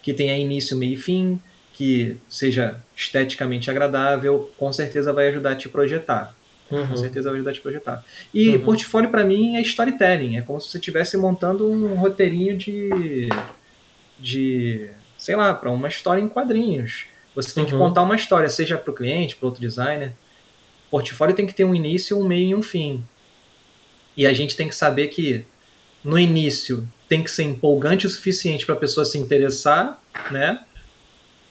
que tenha início, meio e fim, que seja esteticamente agradável, com certeza vai ajudar a te projetar. Uhum. Com certeza a te projetar. E uhum. portfólio para mim é storytelling, é como se você estivesse montando um roteirinho de de, sei lá, para uma história em quadrinhos. Você tem uhum. que contar uma história, seja para o cliente, para outro designer. portfólio tem que ter um início, um meio e um fim. E a gente tem que saber que no início tem que ser empolgante o suficiente para a pessoa se interessar, né?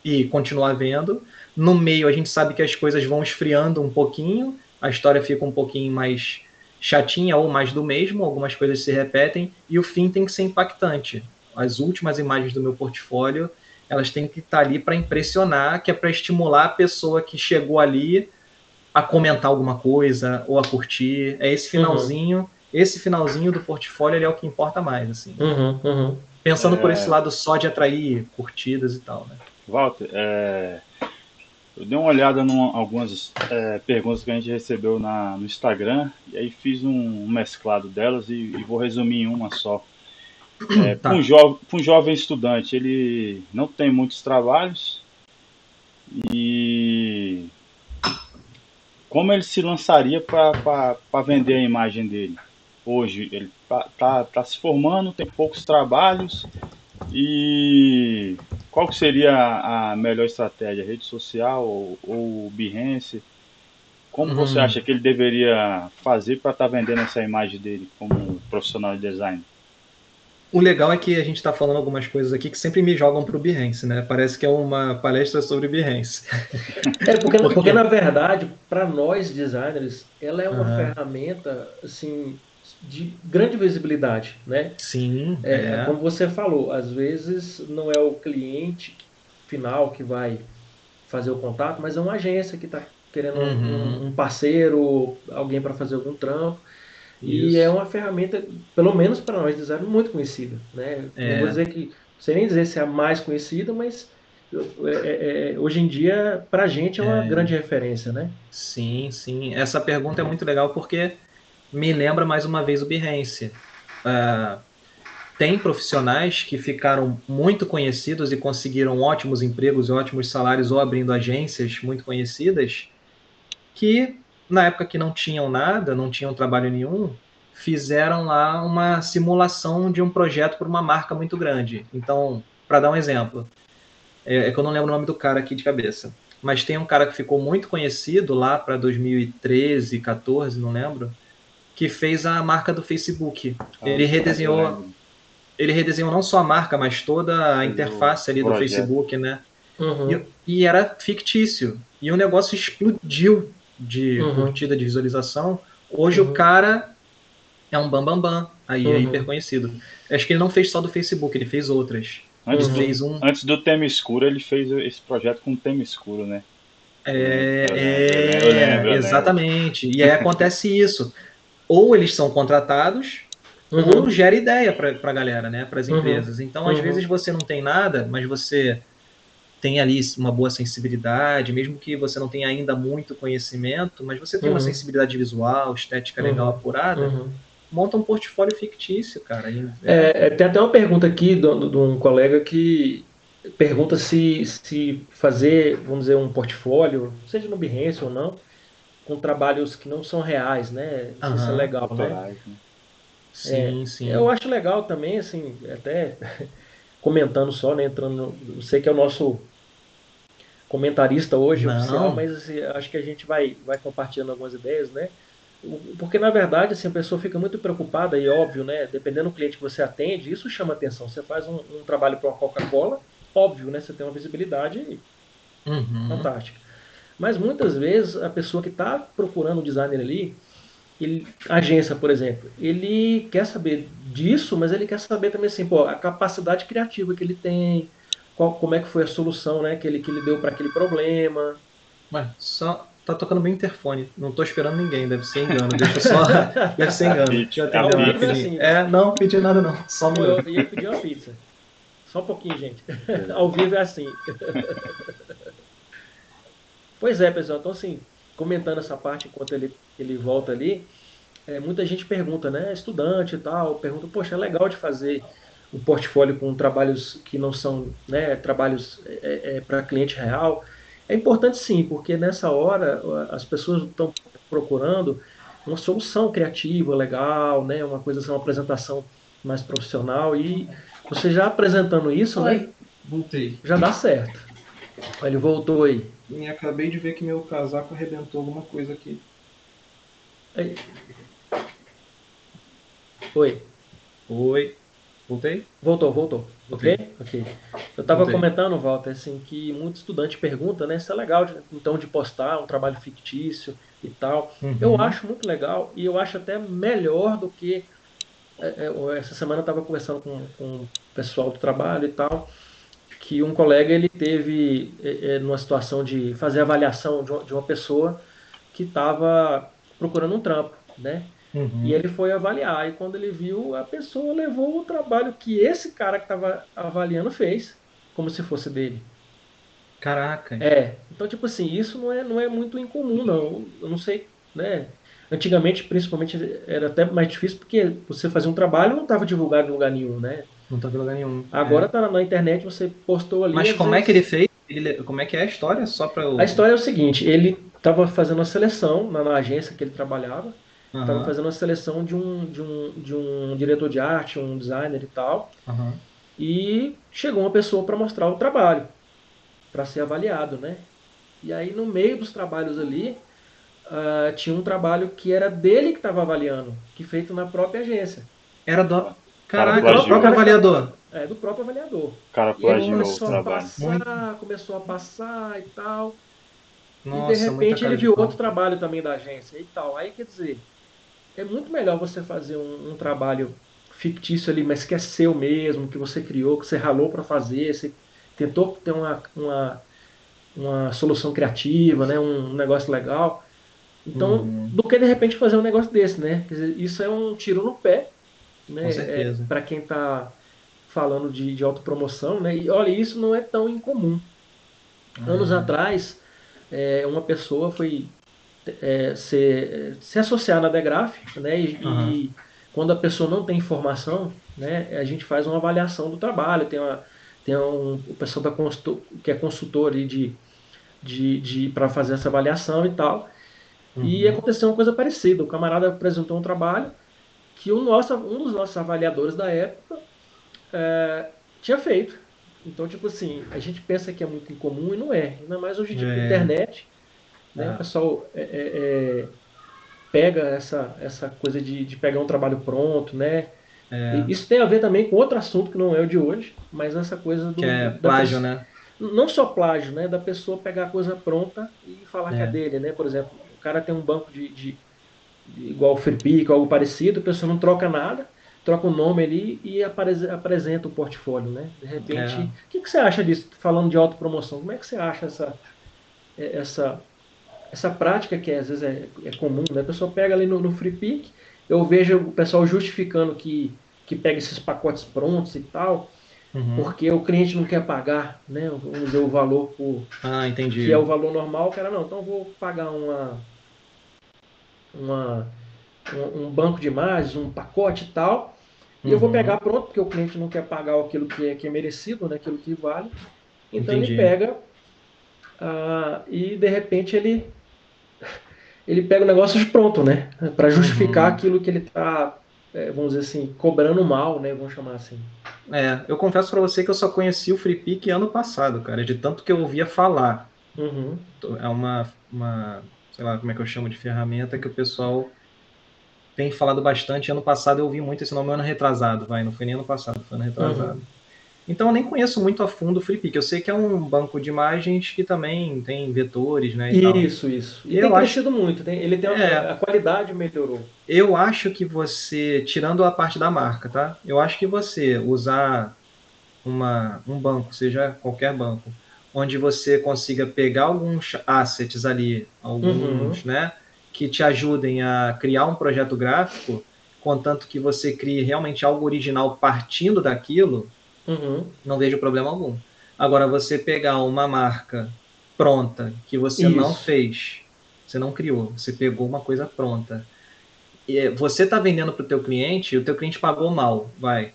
E continuar vendo. No meio a gente sabe que as coisas vão esfriando um pouquinho, a história fica um pouquinho mais chatinha ou mais do mesmo, algumas coisas se repetem e o fim tem que ser impactante. As últimas imagens do meu portfólio, elas têm que estar ali para impressionar, que é para estimular a pessoa que chegou ali a comentar alguma coisa ou a curtir. É esse uhum. finalzinho uhum esse finalzinho do portfólio é o que importa mais, assim. Uhum, uhum. Pensando é... por esse lado só de atrair curtidas e tal, né? Walter, é... Eu dei uma olhada em algumas é, perguntas que a gente recebeu na, no Instagram e aí fiz um, mesclado delas e, e, vou resumir em uma só. É, tá. Para um, jo um jovem estudante, ele não tem muitos trabalhos e como ele se lançaria para vender a imagem dele? Hoje ele está tá, tá se formando, tem poucos trabalhos e qual seria a melhor estratégia? Rede social ou, ou Behance? Como uhum. você acha que ele deveria fazer para estar tá vendendo essa imagem dele como profissional de design? O legal é que a gente está falando algumas coisas aqui que sempre me jogam para o Behance, né? Parece que é uma palestra sobre Behance. É, porque, porque na verdade, para nós designers, ela é uma uhum. ferramenta, assim, de grande visibilidade, né? Sim. É, é. Como você falou, às vezes não é o cliente final que vai fazer o contato, mas é uma agência que está querendo uhum. um, um, parceiro, alguém para fazer algum trampo. Isso. E é uma ferramenta, pelo menos para nós designers, muito conhecida, né? É. Não vou dizer que, sei nem dizer se é a mais conhecida, mas é, é, é hoje em dia, para a gente, é uma é. grande referência, né? Sim, sim. Essa pergunta é muito legal porque me lembra mais uma vez o Behance. Uh, tem profissionais que ficaram muito conhecidos e conseguiram ótimos empregos e ótimos salários ou abrindo agências muito conhecidas que na época que não tinham nada, não tinham trabalho nenhum, fizeram lá uma simulação de um projeto para uma marca muito grande. Então, para dar um exemplo, é, é, que eu não lembro o nome do cara aqui de cabeça, mas tem um cara que ficou muito conhecido lá para 2013, 14, não lembro, que fez a marca do Facebook. Ah, ele redesenhou, ele redesenhou não só a marca, mas toda a interface ali do projeto. Facebook, né? Uhum. E, e, era fictício. E o negócio explodiu de uhum. curtida de visualização. Hoje uhum. o cara é um bambambam, bam, bam, aí é uhum. hiper conhecido. Acho que ele não fez só do Facebook, ele fez outras. Antes, do, fez um... antes do tema escuro, ele fez esse projeto com tema escuro, né? É, é, exatamente. E aí acontece isso ou eles são contratados uhum. ou gera ideia para a galera, né, para as uhum. empresas. Então, às uhum. vezes você não tem nada, mas você tem ali uma boa sensibilidade, mesmo que você não tenha ainda muito conhecimento, mas você tem uma uhum. sensibilidade visual, estética legal uhum. apurada, uhum. monta um portfólio fictício, cara. É, é, tem até uma pergunta aqui de um colega que pergunta se, se fazer, vamos dizer, um portfólio, seja no Behance ou não, com trabalhos que não são reais, né? Uhum, isso é legal, né? né? Sim, é, sim. Eu acho legal também, assim, até comentando só, né? Entrando, no, sei que é o nosso comentarista hoje não. oficial, mas assim, acho que a gente vai, vai compartilhando algumas ideias, né? Porque na verdade, assim, a pessoa fica muito preocupada e óbvio, né? Dependendo do cliente que você atende, isso chama atenção. Você faz um, um trabalho para uma Coca-Cola, óbvio, né? Você tem uma visibilidade uhum. fantástica. Mas muitas vezes a pessoa que está procurando um designer ali, ele, agência, por exemplo, ele quer saber disso, mas ele quer saber também assim, pô, a capacidade criativa que ele tem, qual, como é que foi a solução, né, que ele, que ele deu para aquele problema. Ué, só tá tocando meu interfone. Não tô esperando ninguém, deve ser engano. Deixa eu só. deve ser engano. Deixa eu atender é, assim, é, não, pedi nada não. Só um minuto. Eu ia pedir uma pizza. Só um pouquinho, gente. Ao vivo é assim. Pois é, pessoal. Então, assim, comentando essa parte enquanto ele, ele volta ali, é, muita gente pergunta, né? Estudante e tal, pergunta, poxa, é legal de fazer um portfólio com trabalhos que não são né, trabalhos é, é, é para cliente real. É importante sim, porque nessa hora as pessoas estão procurando uma solução criativa, legal, né? Uma coisa assim, uma apresentação mais profissional e você já apresentando isso, Oi. né? Voltei. Já dá certo. Ele voltou aí. E acabei de ver que meu casaco arrebentou alguma coisa aqui. Aí. Oi. Oi. Voltei? Voltou, voltou. Ok? Ok. Eu estava comentando, Walter, assim, que muito estudante pergunta, né, se é legal, de, então, de postar um trabalho fictício e tal. Uhum. Eu acho muito legal e eu acho até melhor do que. É, é, essa semana eu estava conversando com, com o pessoal do trabalho e tal que um colega ele teve é, é, numa situação de fazer avaliação de uma pessoa que estava procurando um trampo, né? Uhum. E ele foi avaliar e quando ele viu a pessoa levou o trabalho que esse cara que estava avaliando fez, como se fosse dele. Caraca. É. Então, tipo assim, isso não é, não é muito incomum, não. Eu não sei, né? Antigamente, principalmente, era até mais difícil porque você fazia um trabalho e não estava divulgado em lugar nenhum, né? Não estava em lugar nenhum. Agora é. tá na internet, você postou ali. Mas como vezes... é que ele fez? Ele, como é que é a história? Só para eu... A história é o seguinte, ele estava fazendo uma seleção na, na, agência que ele trabalhava, estava uhum. fazendo uma seleção de um, de, um, de um diretor de arte, um designer e tal, uhum. e chegou uma pessoa para mostrar o trabalho, para ser avaliado, né? E aí no meio dos trabalhos ali, uh, tinha um trabalho que era dele que estava avaliando, que feito na própria agência. Era do. Caraca, do próprio avaliador. É, do próprio avaliador. O cara plagiou o trabalho. Começou a passar, começou a passar e tal. Nossa, e de repente ele viu outro trabalho também da agência e tal. Aí quer dizer, é muito melhor você fazer um, um, trabalho fictício ali, mas que é seu mesmo, que você criou, que você ralou para fazer, você tentou ter uma, uma, uma solução criativa, né, um negócio legal. Então, uhum. do que de repente fazer um negócio desse, né? Quer dizer, isso é um tiro no pé, né? É, para quem está falando de, de autopromoção, né? E olha, isso não é tão incomum. Uhum. Anos atrás, é, uma pessoa foi é, se, se associar na Degraf, né? E, uhum. e, quando a pessoa não tem informação, né? A gente faz uma avaliação do trabalho, tem uma tem um, o pessoal da consultor, que é consultor ali de, de, de para fazer essa avaliação e tal. Uhum. E aconteceu uma coisa parecida. O camarada apresentou um trabalho que o nosso, um dos nossos avaliadores da época é, tinha feito. Então, tipo assim, a gente pensa que é muito incomum e não é. Ainda mais hoje em dia é. internet. Né? É. O pessoal é, é, é, pega essa, essa coisa de, de pegar um trabalho pronto, né? É. Isso tem a ver também com outro assunto que não é o de hoje, mas essa coisa do. Que é plágio, pessoa, né? Não só plágio, né? Da pessoa pegar a coisa pronta e falar que é dele, né? Por exemplo, o cara tem um banco de, de igual o FreePic, algo parecido, a pessoa não troca nada, troca o nome ali e apresenta o portfólio, né? De repente, é. o que, que você acha disso? Falando de autopromoção, como é que você acha essa, é, essa, essa prática que às vezes é, é comum, né? A pessoa pega ali no, no FreePic, eu vejo o pessoal justificando que, que pega esses pacotes prontos e tal, uhum. porque o cliente não quer pagar, né? Vamos dizer, o valor por, ah, entendi. que é o valor normal, o cara, não, então vou pagar uma, uma um, um banco de imagens, um pacote e tal, e eu vou uhum. pegar pronto, porque o cliente não quer pagar aquilo que é, que é merecido, né, aquilo que vale. Então Entendi. ele pega uh, e de repente ele ele pega o negócio pronto, né, para justificar uhum. aquilo que ele está, é, vamos dizer assim, cobrando mal, né, vamos chamar assim. É, eu confesso para você que eu só conheci o FreePic ano passado, cara, de tanto que eu ouvia falar. Uhum. É uma, uma, sei lá, como é que eu chamo de ferramenta que o pessoal tem falado bastante. Ano passado eu ouvi muito esse nome, ano retrasado, vai, não foi nem ano passado, foi ano retrasado. Uhum. Então eu nem conheço muito a fundo o FreePic. Eu sei que é um banco de imagens que também tem vetores, né? isso, isso. E eu tem crescido acho... muito. Tem, ele tem uma, é, a qualidade melhorou. Eu acho que você, tirando a parte da marca, tá? Eu acho que você usar uma, um banco, seja qualquer banco, onde você consiga pegar alguns assets ali, alguns, uhum. né? que te ajudem a criar um projeto gráfico, contanto que você crie realmente algo original partindo daquilo, uhum. não vejo problema algum. Agora, você pegar uma marca pronta que você Isso. não fez, você não criou, você pegou uma coisa pronta. E você está vendendo para o teu cliente, o teu cliente pagou mal, vai.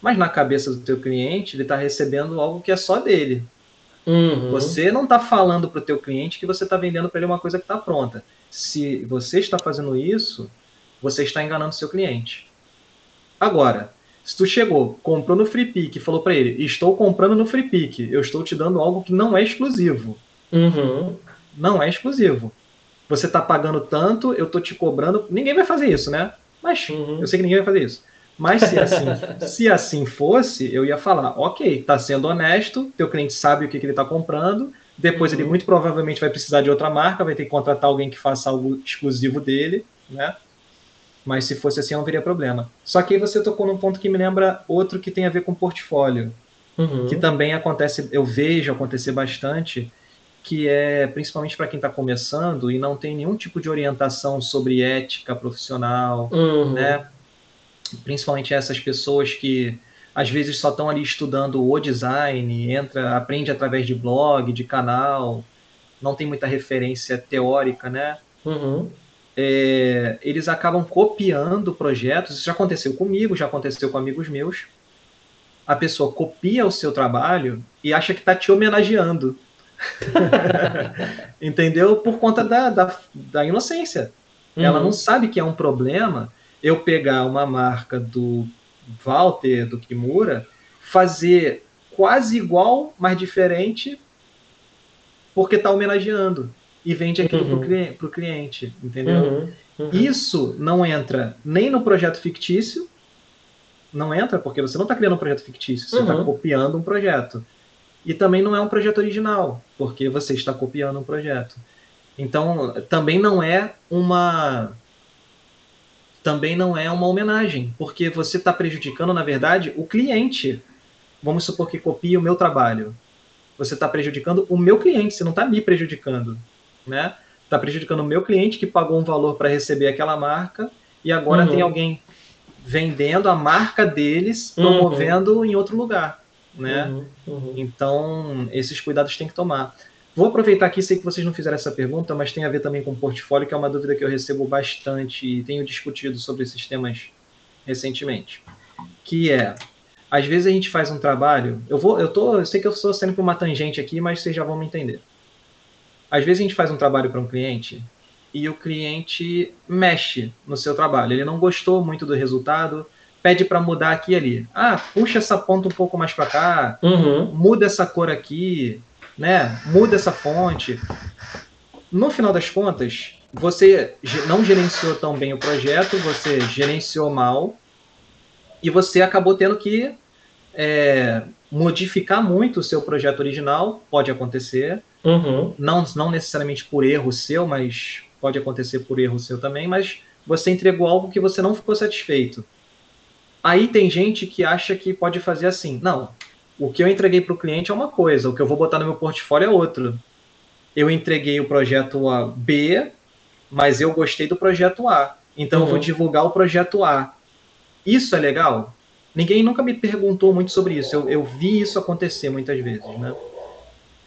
Mas na cabeça do teu cliente, ele está recebendo algo que é só dele. Uhum. Você não está falando para o teu cliente que você está vendendo para ele uma coisa que está pronta se você está fazendo isso, você está enganando seu cliente. Agora, se tu chegou, comprou no Free Pick e falou para ele, estou comprando no Free Pick, eu estou te dando algo que não é exclusivo. Uhum. Não é exclusivo. Você está pagando tanto, eu estou te cobrando. Ninguém vai fazer isso, né? Mas uhum. eu sei que ninguém vai fazer isso. Mas se assim, se assim fosse, eu ia falar, ok, está sendo honesto, teu cliente sabe o que, que ele está comprando, depois uhum. ele muito provavelmente vai precisar de outra marca, vai ter que contratar alguém que faça algo exclusivo dele, né? Mas se fosse assim, não teria problema. Só que aí você tocou num ponto que me lembra outro que tem a ver com portfólio, uhum. que também acontece, eu vejo acontecer bastante, que é principalmente para quem está começando e não tem nenhum tipo de orientação sobre ética profissional, uhum. né? Principalmente essas pessoas que às vezes só estão ali estudando o design, entra, aprende através de blog, de canal, não tem muita referência teórica, né? Uhum. É, eles acabam copiando projetos. Isso já aconteceu comigo, já aconteceu com amigos meus. A pessoa copia o seu trabalho e acha que está te homenageando. Entendeu? Por conta da, da, da inocência. Uhum. Ela não sabe que é um problema eu pegar uma marca do Walter, do Kimura, fazer quase igual, mas diferente, porque está homenageando e vende aquilo uhum. para o cliente, entendeu? Uhum. Uhum. Isso não entra nem no projeto fictício, não entra porque você não está criando um projeto fictício, você está uhum. copiando um projeto. E também não é um projeto original, porque você está copiando um projeto. Então, também não é uma também não é uma homenagem, porque você está prejudicando, na verdade, o cliente. Vamos supor que copie o meu trabalho. Você está prejudicando o meu cliente, você não está me prejudicando. Né? Está prejudicando o meu cliente que pagou um valor para receber aquela marca e agora uhum. tem alguém vendendo a marca deles, uhum. promovendo uhum. em outro lugar. Né? Uhum. uhum. Então, esses cuidados tem que tomar. Vou aproveitar aqui, sei que vocês não fizeram essa pergunta, mas tem a ver também com portfólio, que é uma dúvida que eu recebo bastante e tenho discutido sobre esses temas recentemente. Que é, às vezes a gente faz um trabalho, eu vou, eu tô, eu sei que eu estou sendo uma tangente aqui, mas vocês já vão me entender. Às vezes a gente faz um trabalho para um cliente e o cliente mexe no seu trabalho, ele não gostou muito do resultado, pede para mudar aqui e ali. Ah, puxa essa ponta um pouco mais para cá, uhum. muda essa cor aqui, né? Muda essa fonte. No final das contas, você não gerenciou tão bem o projeto, você gerenciou mal e você acabou tendo que é, modificar muito o seu projeto original. Pode acontecer, uhum. não, não necessariamente por erro seu, mas pode acontecer por erro seu também. Mas você entregou algo que você não ficou satisfeito. Aí tem gente que acha que pode fazer assim: não, o que eu entreguei para o cliente é uma coisa, o que eu vou botar no meu portfólio é outro. Eu entreguei o projeto A B, mas eu gostei do projeto A. Então uhum. eu vou uhum. divulgar o projeto A. Isso é legal? Ninguém nunca me perguntou muito sobre isso. Eu, eu vi isso acontecer muitas vezes, né?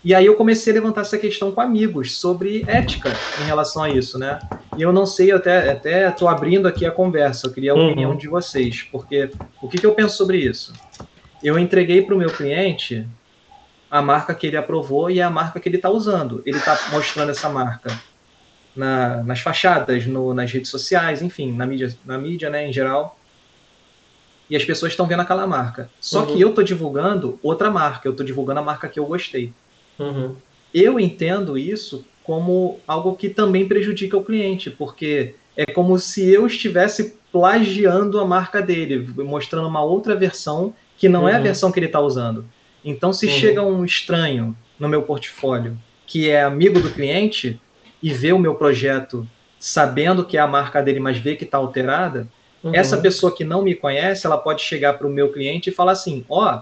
E aí eu comecei a levantar essa questão com amigos sobre ética em relação a isso, né? E eu não sei, eu até até estou abrindo aqui a conversa. Eu queria a uhum. opinião de vocês, porque o que, que eu penso sobre isso? Eu entreguei para o meu cliente a marca que ele aprovou e a marca que ele está usando. Ele está mostrando essa marca na, nas fachadas, no, nas redes sociais, enfim, na mídia, na mídia, né, em geral. E as pessoas estão vendo aquela marca. Só uhum. que eu estou divulgando outra marca, eu estou divulgando a marca que eu gostei. Uhum. Eu entendo isso como algo que também prejudica o cliente, porque é como se eu estivesse plagiando a marca dele, mostrando uma outra versão que não uhum. é a uhum. versão que ele está usando. Então, se uhum. chega um estranho no meu portfólio que é amigo do cliente e vê o meu projeto sabendo que é a marca dele, mas vê que está alterada, uhum. essa pessoa que não me conhece, ela pode chegar para o meu cliente e falar assim: ó, oh,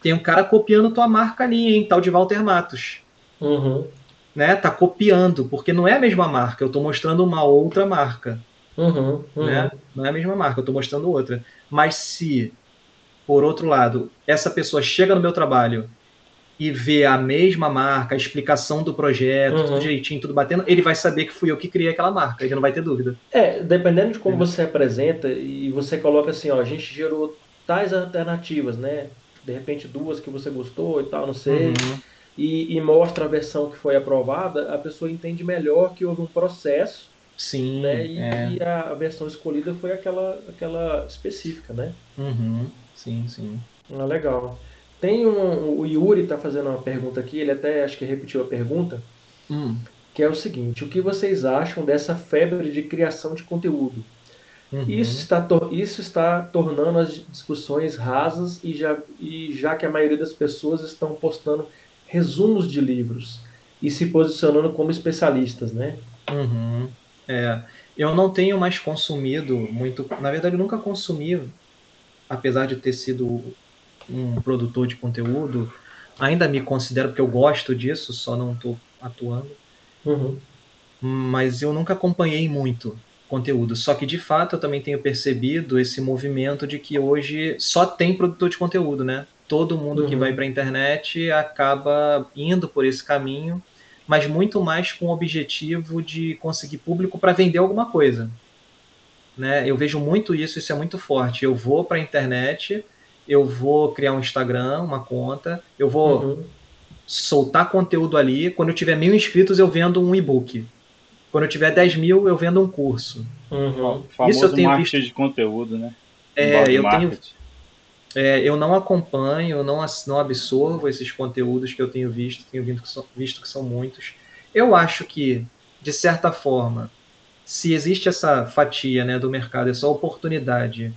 tem um cara copiando tua marca ali, hein, tal de Walter Matos. Uhum. Né, tá copiando, porque não é a mesma marca, eu estou mostrando uma outra marca. Uhum, uhum. Né? Não é a mesma marca, eu estou mostrando outra. Mas se por outro lado, essa pessoa chega no meu trabalho e vê a mesma marca, a explicação do projeto, uhum. tudo direitinho, tudo batendo, ele vai saber que fui eu que criei aquela marca, ele não vai ter dúvida. É, dependendo de como uhum. você apresenta e você coloca assim, ó, a gente gerou tais alternativas, né? De repente duas que você gostou e tal, não sei. Uhum. E, e, mostra a versão que foi aprovada, a pessoa entende melhor que houve um processo. Sim. Né? E, é. e a, a, versão escolhida foi aquela, aquela específica, né? Uhum. Sim, sim. Ah, legal. Tem um. O Yuri está fazendo uma pergunta aqui, ele até acho que repetiu a pergunta. Hum. Que é o seguinte: o que vocês acham dessa febre de criação de conteúdo? Uhum. Isso, está isso está tornando as discussões rasas e já, e já que a maioria das pessoas estão postando resumos de livros e se posicionando como especialistas, né? Uhum. É, eu não tenho mais consumido muito. Na verdade, eu nunca consumi apesar de ter sido um produtor de conteúdo, ainda me considero porque eu gosto disso, só não estou atuando. Uhum. Mas eu nunca acompanhei muito conteúdo. Só que, de fato, eu também tenho percebido esse movimento de que hoje só tem produtor de conteúdo, né? Todo mundo uhum. que vai para a internet acaba indo por esse caminho, mas muito mais com o objetivo de conseguir público para vender alguma coisa. Né? Eu vejo muito isso, isso é muito forte. Eu vou para a internet, eu vou criar um Instagram, uma conta, eu vou uhum. soltar conteúdo ali. Quando eu tiver mil inscritos, eu vendo um e-book. Quando eu tiver 10 mil, eu vendo um curso. Uhum. Isso eu tenho marketing visto... de conteúdo, né? É, eu tenho. É, eu não acompanho, não, não absorvo esses conteúdos que eu tenho visto, tenho visto que, são, visto que são muitos. Eu acho que, de certa forma, se existe essa fatia né, do mercado, essa oportunidade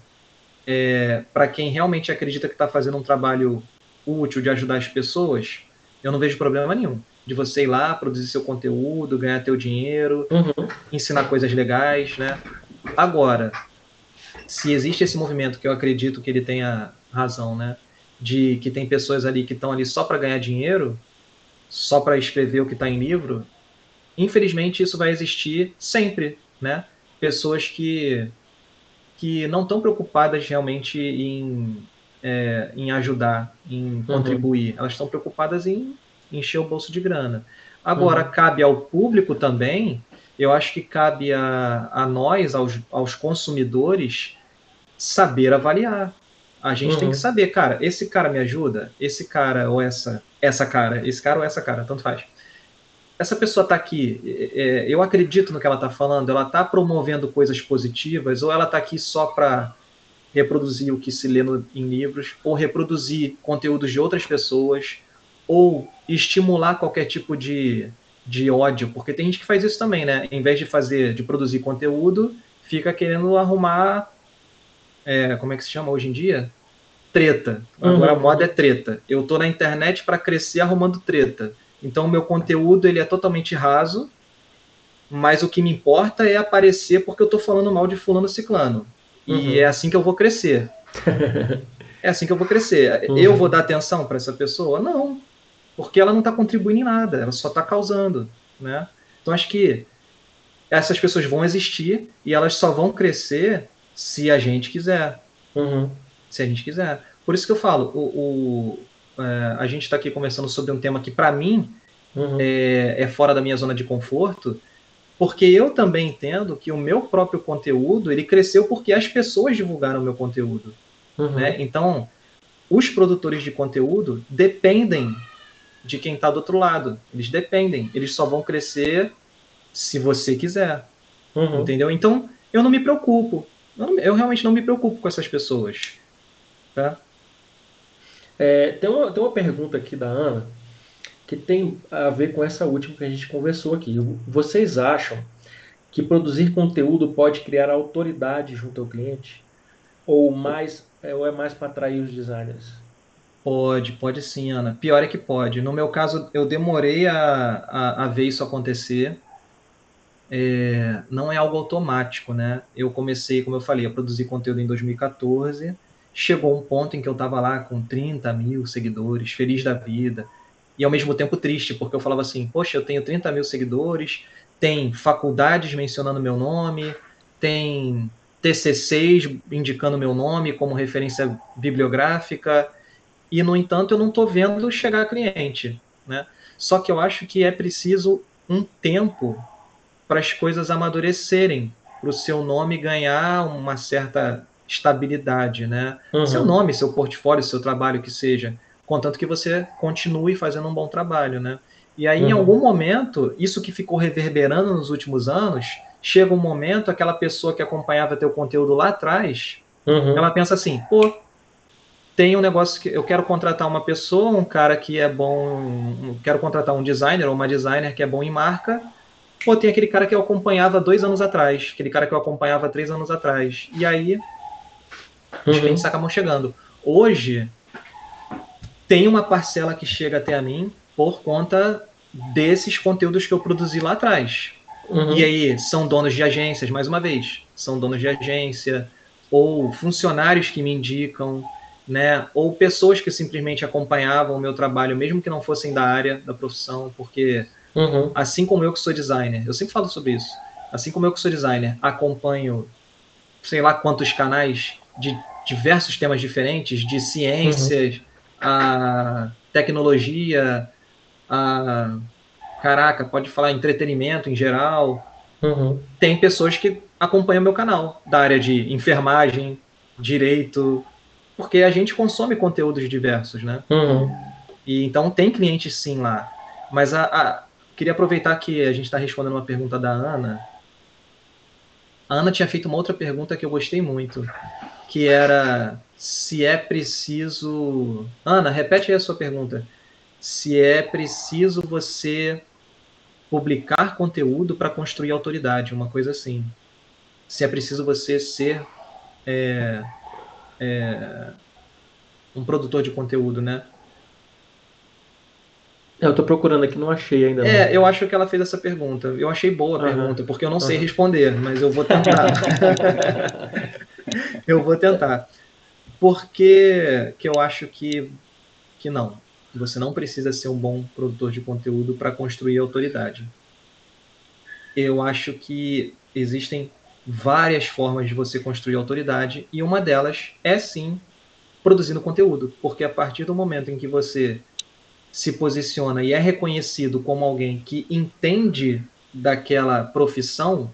é, para quem realmente acredita que está fazendo um trabalho útil de ajudar as pessoas, eu não vejo problema nenhum de você ir lá, produzir seu conteúdo, ganhar teu dinheiro, uhum. ensinar coisas legais, né? Agora, se existe esse movimento, que eu acredito que ele tenha razão, né? De que tem pessoas ali que estão ali só para ganhar dinheiro, só para escrever o que está em livro, infelizmente isso vai existir sempre, né? Pessoas que, que não estão preocupadas realmente em, é, em ajudar, em uhum. contribuir, elas estão preocupadas em encher o bolso de grana. Agora, uhum. cabe ao público também, eu acho que cabe a, a nós, aos, aos consumidores, saber avaliar. A gente uhum. tem que uhum. saber, cara, esse cara me ajuda? Esse cara ou essa, essa cara, esse cara ou essa cara, tanto faz. Essa pessoa está aqui, é, é, eu acredito no que ela está falando, ela está promovendo coisas positivas ou ela está aqui só para reproduzir o que se lê no, em livros ou reproduzir conteúdos de outras pessoas ou estimular qualquer tipo de, de ódio, porque tem gente que faz isso também, né? Em vez de fazer, de produzir conteúdo, fica querendo arrumar, é, como é que se chama hoje em dia? Treta. Agora uhum. a moda é treta. Eu tô na internet para crescer arrumando treta. Então o meu conteúdo ele é totalmente raso, mas o que me importa é aparecer porque eu tô falando mal de fulano ciclano. Uhum. E é assim que eu vou crescer. é assim que eu vou crescer. Uhum. Eu vou dar atenção para essa pessoa? Não porque ela não está contribuindo em nada, ela só está causando, né? Então acho que essas pessoas vão existir e elas só vão crescer se a gente quiser, uhum. se a gente quiser. Por isso que eu falo, o, o a gente está aqui conversando sobre um tema que para mim uhum. é, é fora da minha zona de conforto, porque eu também entendo que o meu próprio conteúdo ele cresceu porque as pessoas divulgaram o meu conteúdo, uhum. né? Então os produtores de conteúdo dependem de quem está do outro lado. Eles dependem. Eles só vão crescer se você quiser. Uhum. Entendeu? Então, eu não me preocupo. Eu, não, eu, realmente não me preocupo com essas pessoas. Tá? É, tem, uma, tem uma pergunta aqui da Ana que tem a ver com essa última que a gente conversou aqui. Vocês acham que produzir conteúdo pode criar autoridade junto ao cliente? Ou, mais, é, ou é mais para atrair os designers? Pode, pode sim, Ana. Pior é que pode. No meu caso, eu demorei a, a, a ver isso acontecer. É, não é algo automático, né? Eu comecei, como eu falei, a produzir conteúdo em 2014. Chegou um ponto em que eu estava lá com 30 mil seguidores, feliz da vida, e ao mesmo tempo triste, porque eu falava assim: Poxa, eu tenho 30 mil seguidores, tem faculdades mencionando meu nome, tem TCCs indicando meu nome como referência bibliográfica e, no entanto, eu não estou vendo chegar cliente. Né? Só que eu acho que é preciso um tempo para as coisas amadurecerem, para o seu nome ganhar uma certa estabilidade, né? Uhum. Seu nome, seu portfólio, seu trabalho que seja, contanto que você continue fazendo um bom trabalho, né? E aí, uhum. em algum momento, isso que ficou reverberando nos últimos anos, chega um momento, aquela pessoa que acompanhava teu conteúdo lá atrás, uhum. ela pensa assim, pô, tem um negócio que eu quero contratar uma pessoa, um cara que é bom, quero contratar um designer ou uma designer que é bom em marca, ou tem aquele cara que eu acompanhava dois anos atrás, aquele cara que eu acompanhava três anos atrás. E aí os uhum. clientes acabam chegando. Hoje tem uma parcela que chega até a mim por conta desses conteúdos que eu produzi lá atrás. Uhum. E aí são donos de agências, mais uma vez, são donos de agência ou funcionários que me indicam né? Ou pessoas que simplesmente acompanhavam o meu trabalho, mesmo que não fossem da área da profissão, porque uhum. assim como eu que sou designer, eu sempre falo sobre isso. assim como eu que sou designer, acompanho sei lá quantos canais de diversos temas diferentes, de ciências, uhum. a tecnologia, a caraca, pode falar entretenimento em geral. Uhum. Tem pessoas que acompanham meu canal da área de enfermagem, direito, porque a gente consome conteúdos diversos, né? Uhum. E então tem clientes sim lá. Mas a, a queria aproveitar que a gente está respondendo uma pergunta da Ana. A Ana tinha feito uma outra pergunta que eu gostei muito, que era se é preciso. Ana, repete aí a sua pergunta. Se é preciso você publicar conteúdo para construir autoridade, uma coisa assim. Se é preciso você ser é, é, um produtor de conteúdo, né? Eu estou procurando aqui, não achei ainda. É, não. eu acho que ela fez essa pergunta. Eu achei boa a uhum. pergunta, porque eu não uhum. sei responder, mas eu vou tentar. eu vou tentar. Porque que eu acho que, que não. Você não precisa ser um bom produtor de conteúdo para construir autoridade. Eu acho que existem várias formas de você construir autoridade e uma delas é sim produzindo conteúdo, porque a partir do momento em que você se posiciona e é reconhecido como alguém que entende daquela profissão,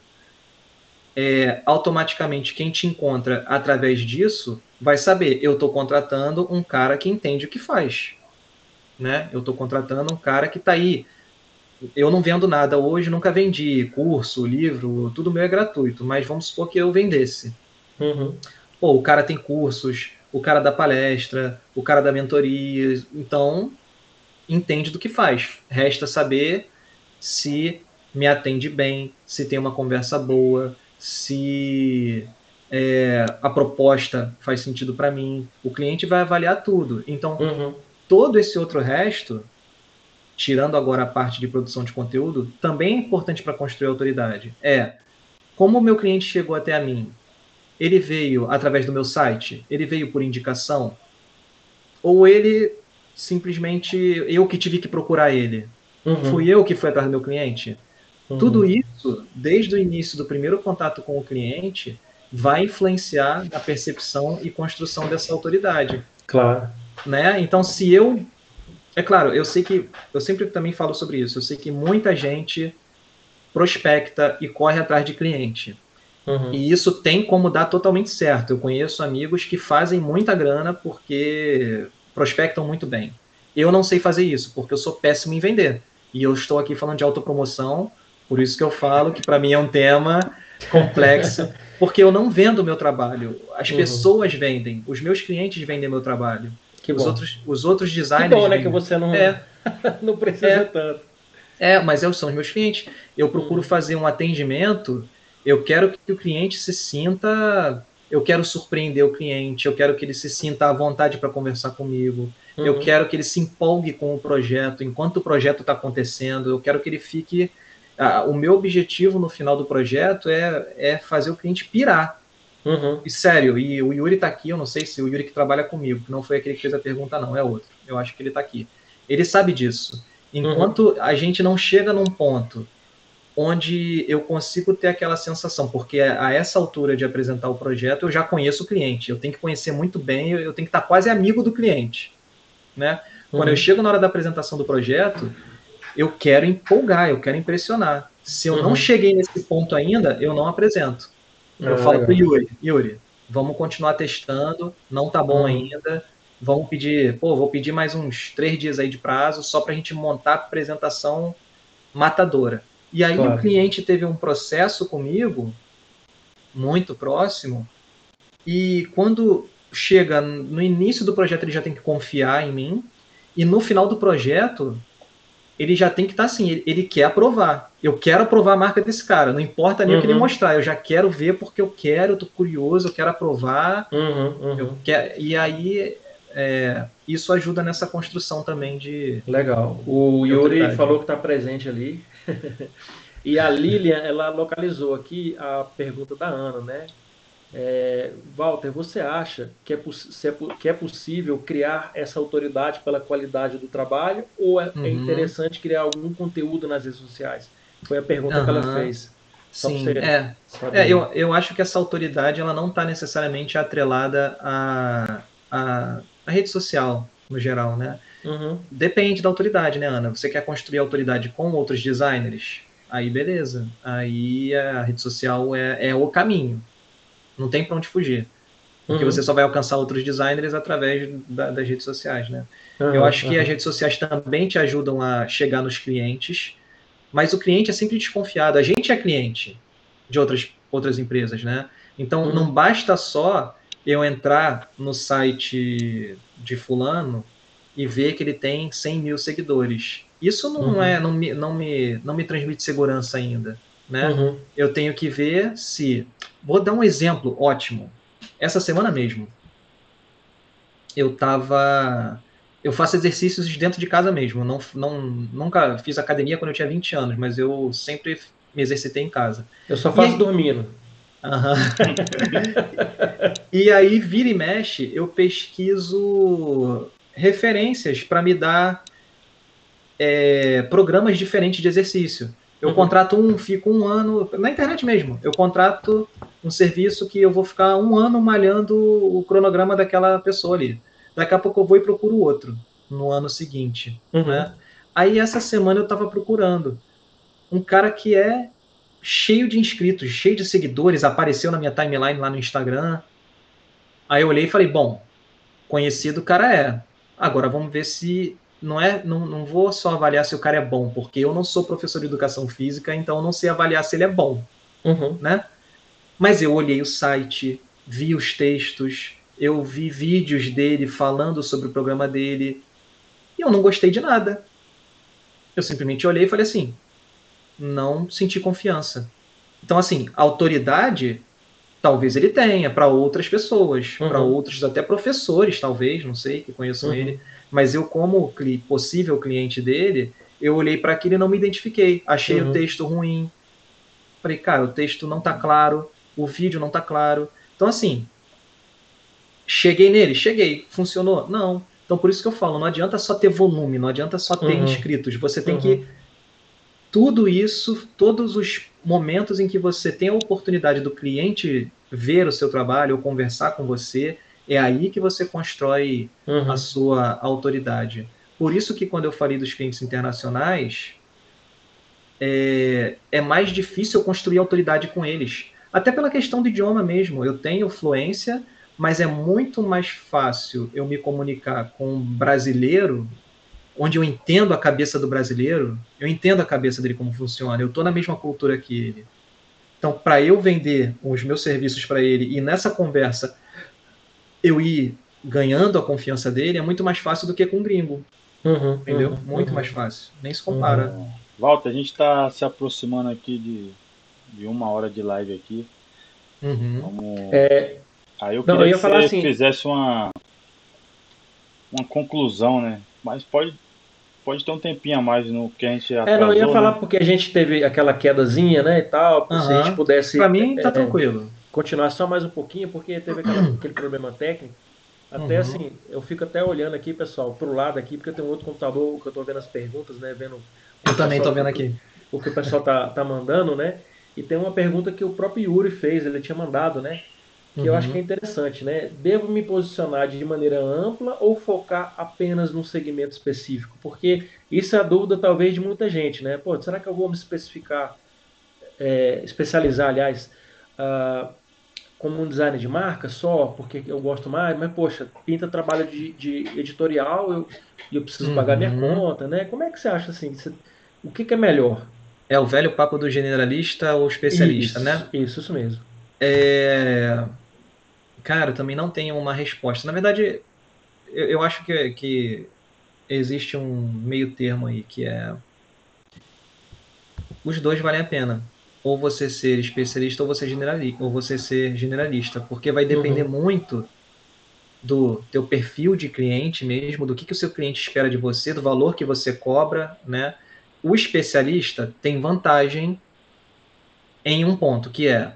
é, automaticamente quem te encontra através disso vai saber, eu estou contratando um cara que entende o que faz. Né? Eu estou contratando um cara que está aí. Eu não vendo nada hoje, nunca vendi curso, livro, tudo meu é gratuito, mas vamos supor que eu vendesse. Uhum. Pô, o cara tem cursos, o cara dá palestra, o cara dá mentoria, então entende do que faz. Resta saber se me atende bem, se tem uma conversa boa, se é, a proposta faz sentido para mim. O cliente vai avaliar tudo. Então, uhum. todo esse outro resto, tirando agora a parte de produção de conteúdo, também é importante para construir autoridade. É como o meu cliente chegou até a mim. Ele veio através do meu site? Ele veio por indicação? Ou ele simplesmente eu que tive que procurar ele? Uhum. Fui eu que fui atrás do meu cliente? Uhum. Tudo isso, desde o início do primeiro contato com o cliente, vai influenciar na percepção e construção dessa autoridade. Claro. Né? Então, se eu. É claro, eu sei que. Eu sempre também falo sobre isso. Eu sei que muita gente prospecta e corre atrás de cliente. Uhum. E isso tem como dar totalmente certo. Eu conheço amigos que fazem muita grana porque prospectam muito bem. Eu não sei fazer isso, porque eu sou péssimo em vender. E eu estou aqui falando de autopromoção, por isso que eu falo que para mim é um tema complexo, porque eu não vendo o meu trabalho. As uhum. pessoas vendem, os meus clientes vendem meu trabalho. Que os, bom. outros, os outros designers. Que bom, né? Que você não, é. não precisa é. tanto. É, mas eu, são os meus clientes. Eu procuro uhum. fazer um atendimento, eu quero que o cliente se sinta. Eu quero surpreender o cliente, eu quero que ele se sinta à vontade para conversar comigo. Uhum. Eu quero que ele se empolgue com o projeto enquanto o projeto está acontecendo. Eu quero que ele fique ah, o meu objetivo no final do projeto é, é fazer o cliente pirar. Uhum. E sério, e o Yuri está aqui, eu não sei se o Yuri que trabalha comigo, que não foi aquele que fez a pergunta, não, é outro. Eu acho que ele está aqui. Ele sabe disso. Enquanto uhum. a gente não chega num ponto onde eu consigo ter aquela sensação, porque a essa altura de apresentar o projeto eu já conheço o cliente, eu tenho que conhecer muito bem, eu tenho que estar quase amigo do cliente, né? Quando uhum. eu chego na hora da apresentação do projeto, eu quero empolgar, eu quero impressionar. Se eu uhum. não cheguei nesse ponto ainda, eu não apresento. Eu ah, falo para Yuri, Yuri, vamos continuar testando, não tá bom uhum. ainda, vamos pedir, pô, vou pedir mais uns três dias aí de prazo só para a gente montar a apresentação matadora. E aí claro. o cliente teve um processo comigo muito próximo e quando chega no início do projeto ele já tem que confiar em mim e no final do projeto ele já tem que estar tá assim, ele, ele, quer aprovar. Eu quero aprovar a marca desse cara, não importa nem uhum. o que ele uhum. mostrar, eu já quero ver porque eu quero, eu tô curioso, eu quero aprovar. Uhum, uhum. Eu quero, e aí é, isso ajuda nessa construção também de. Legal. O de Yuri falou que está presente ali. e a Lilian, ela localizou aqui a pergunta da Ana, né? É, Walter, você acha que é, é, que é possível criar essa autoridade pela qualidade do trabalho ou é, é uhum. é interessante criar algum conteúdo nas redes sociais? Foi a pergunta uhum. que ela fez. Sim, é. é eu, eu acho que essa autoridade ela não está necessariamente atrelada à, à, à, rede social, no geral, né? Uhum. Depende da autoridade, né, Ana? Você quer construir autoridade com outros designers? Aí beleza. Aí a rede social é, é o caminho. Não tem para onde fugir. Porque uhum. você só vai alcançar outros designers através da, das redes sociais, né? Uhum, eu acho que as redes sociais também te ajudam a chegar nos clientes, mas o cliente é sempre desconfiado. A gente é cliente de outras, outras empresas, né? Então, uhum. não basta só eu entrar no site de fulano e ver que ele tem 100 mil seguidores. Isso não uhum. é, não me, não me, não me transmite segurança ainda, né? Uhum. Eu tenho que ver se, vou dar um exemplo ótimo. Essa semana mesmo, eu tava eu faço exercícios dentro de casa mesmo. Não, não, nunca fiz academia quando eu tinha 20 anos, mas eu sempre me exercitei em casa. Eu só faço e... dormindo. Uhum. e aí, vira e mexe, eu pesquiso referências para me dar é, programas diferentes de exercício. Eu uhum. contrato um, fico um ano, na internet mesmo, eu contrato um serviço que eu vou ficar um ano malhando o cronograma daquela pessoa ali. Daqui a pouco eu vou e procuro outro no ano seguinte. Uhum. Né? Aí essa semana eu estava procurando um cara que é cheio de inscritos, cheio de seguidores, apareceu na minha timeline lá no Instagram. Aí eu olhei e falei, bom, conhecido o cara é. Agora vamos ver se não é, não, não vou só avaliar se o cara é bom, porque eu não sou professor de educação física, então eu não sei avaliar se ele é bom, uhum. né? Mas eu olhei o site, vi os textos, eu vi vídeos dele falando sobre o programa dele e eu não gostei de nada. Eu simplesmente olhei e falei assim: não senti confiança. Então, assim, autoridade talvez ele tenha para outras pessoas, uhum. para outros até professores, talvez, não sei, que conheçam uhum. ele. Mas eu, como cli possível cliente dele, eu olhei para aquilo e não me identifiquei. Achei uhum. o texto ruim. Falei, cara, o texto não está claro, o vídeo não está claro. Então, assim, cheguei nele? Cheguei. Funcionou? Não. Então, por isso que eu falo, não adianta só ter volume, não adianta só ter uhum. inscritos. Você tem que. Uhum. Tudo isso, todos os momentos em que você tem a oportunidade do cliente ver o seu trabalho ou conversar com você, é aí que você constrói uhum. a sua autoridade. Por isso que quando eu falei dos clientes internacionais, é, é mais difícil construir autoridade com eles. Até pela questão do idioma mesmo. Eu tenho fluência, mas é muito mais fácil eu me comunicar com um brasileiro, onde eu entendo a cabeça do brasileiro, eu entendo a cabeça dele como funciona, eu estou na mesma cultura que ele. Então, para eu vender os meus serviços para ele e nessa conversa eu ir ganhando a confiança dele, é muito mais fácil do que com um gringo. Uhum, entendeu? Uhum, muito uhum. mais fácil. Nem se compara. Uhum. Walter, a gente está se aproximando aqui de, de uma hora de live aqui. Uhum. Vamos... É, Aí eu queria Não, eu que você assim... fizesse uma, uma conclusão, né? Mas pode, pode ter um tempinho a mais no que a gente atrasou, É, não, eu ia falar né? porque a gente teve aquela quedazinha, né, e tal, uhum. se a gente pudesse... Pra mim, tá é, tranquilo. Continuar só mais um pouquinho, porque teve aquela, aquele problema técnico. Até uhum. assim, eu fico até olhando aqui, pessoal, pro lado aqui, porque tem um outro computador que eu tô vendo as perguntas, né, vendo... Eu também tô vendo aqui. O que o pessoal tá, tá mandando, né? E tem uma pergunta que o próprio Yuri fez, ele tinha mandado, né? que uhum. eu acho que é uhum. interessante, né? Devo me posicionar de maneira ampla ou focar apenas num segmento específico? Porque isso é a dúvida talvez de muita gente, né? Pô, será que eu vou me especificar, é, especializar, aliás, uh, como um designer de marca só, porque eu gosto mais, mas poxa, pinta trabalho de, de editorial e eu, eu, preciso uhum. pagar minha uhum. conta, né? Como é que você acha assim? Você, o que, que é melhor? É o velho papo do generalista ou especialista, isso, né? Isso, isso mesmo. É cara, também não tenho uma resposta. Na verdade, eu, eu acho que, que existe um meio termo aí, que é os dois valem a pena. Ou você ser especialista ou você, generalista, ou você ser generalista, porque vai depender uhum. muito do teu perfil de cliente mesmo, do que, que o seu cliente espera de você, do valor que você cobra, né? O especialista tem vantagem em um ponto, que é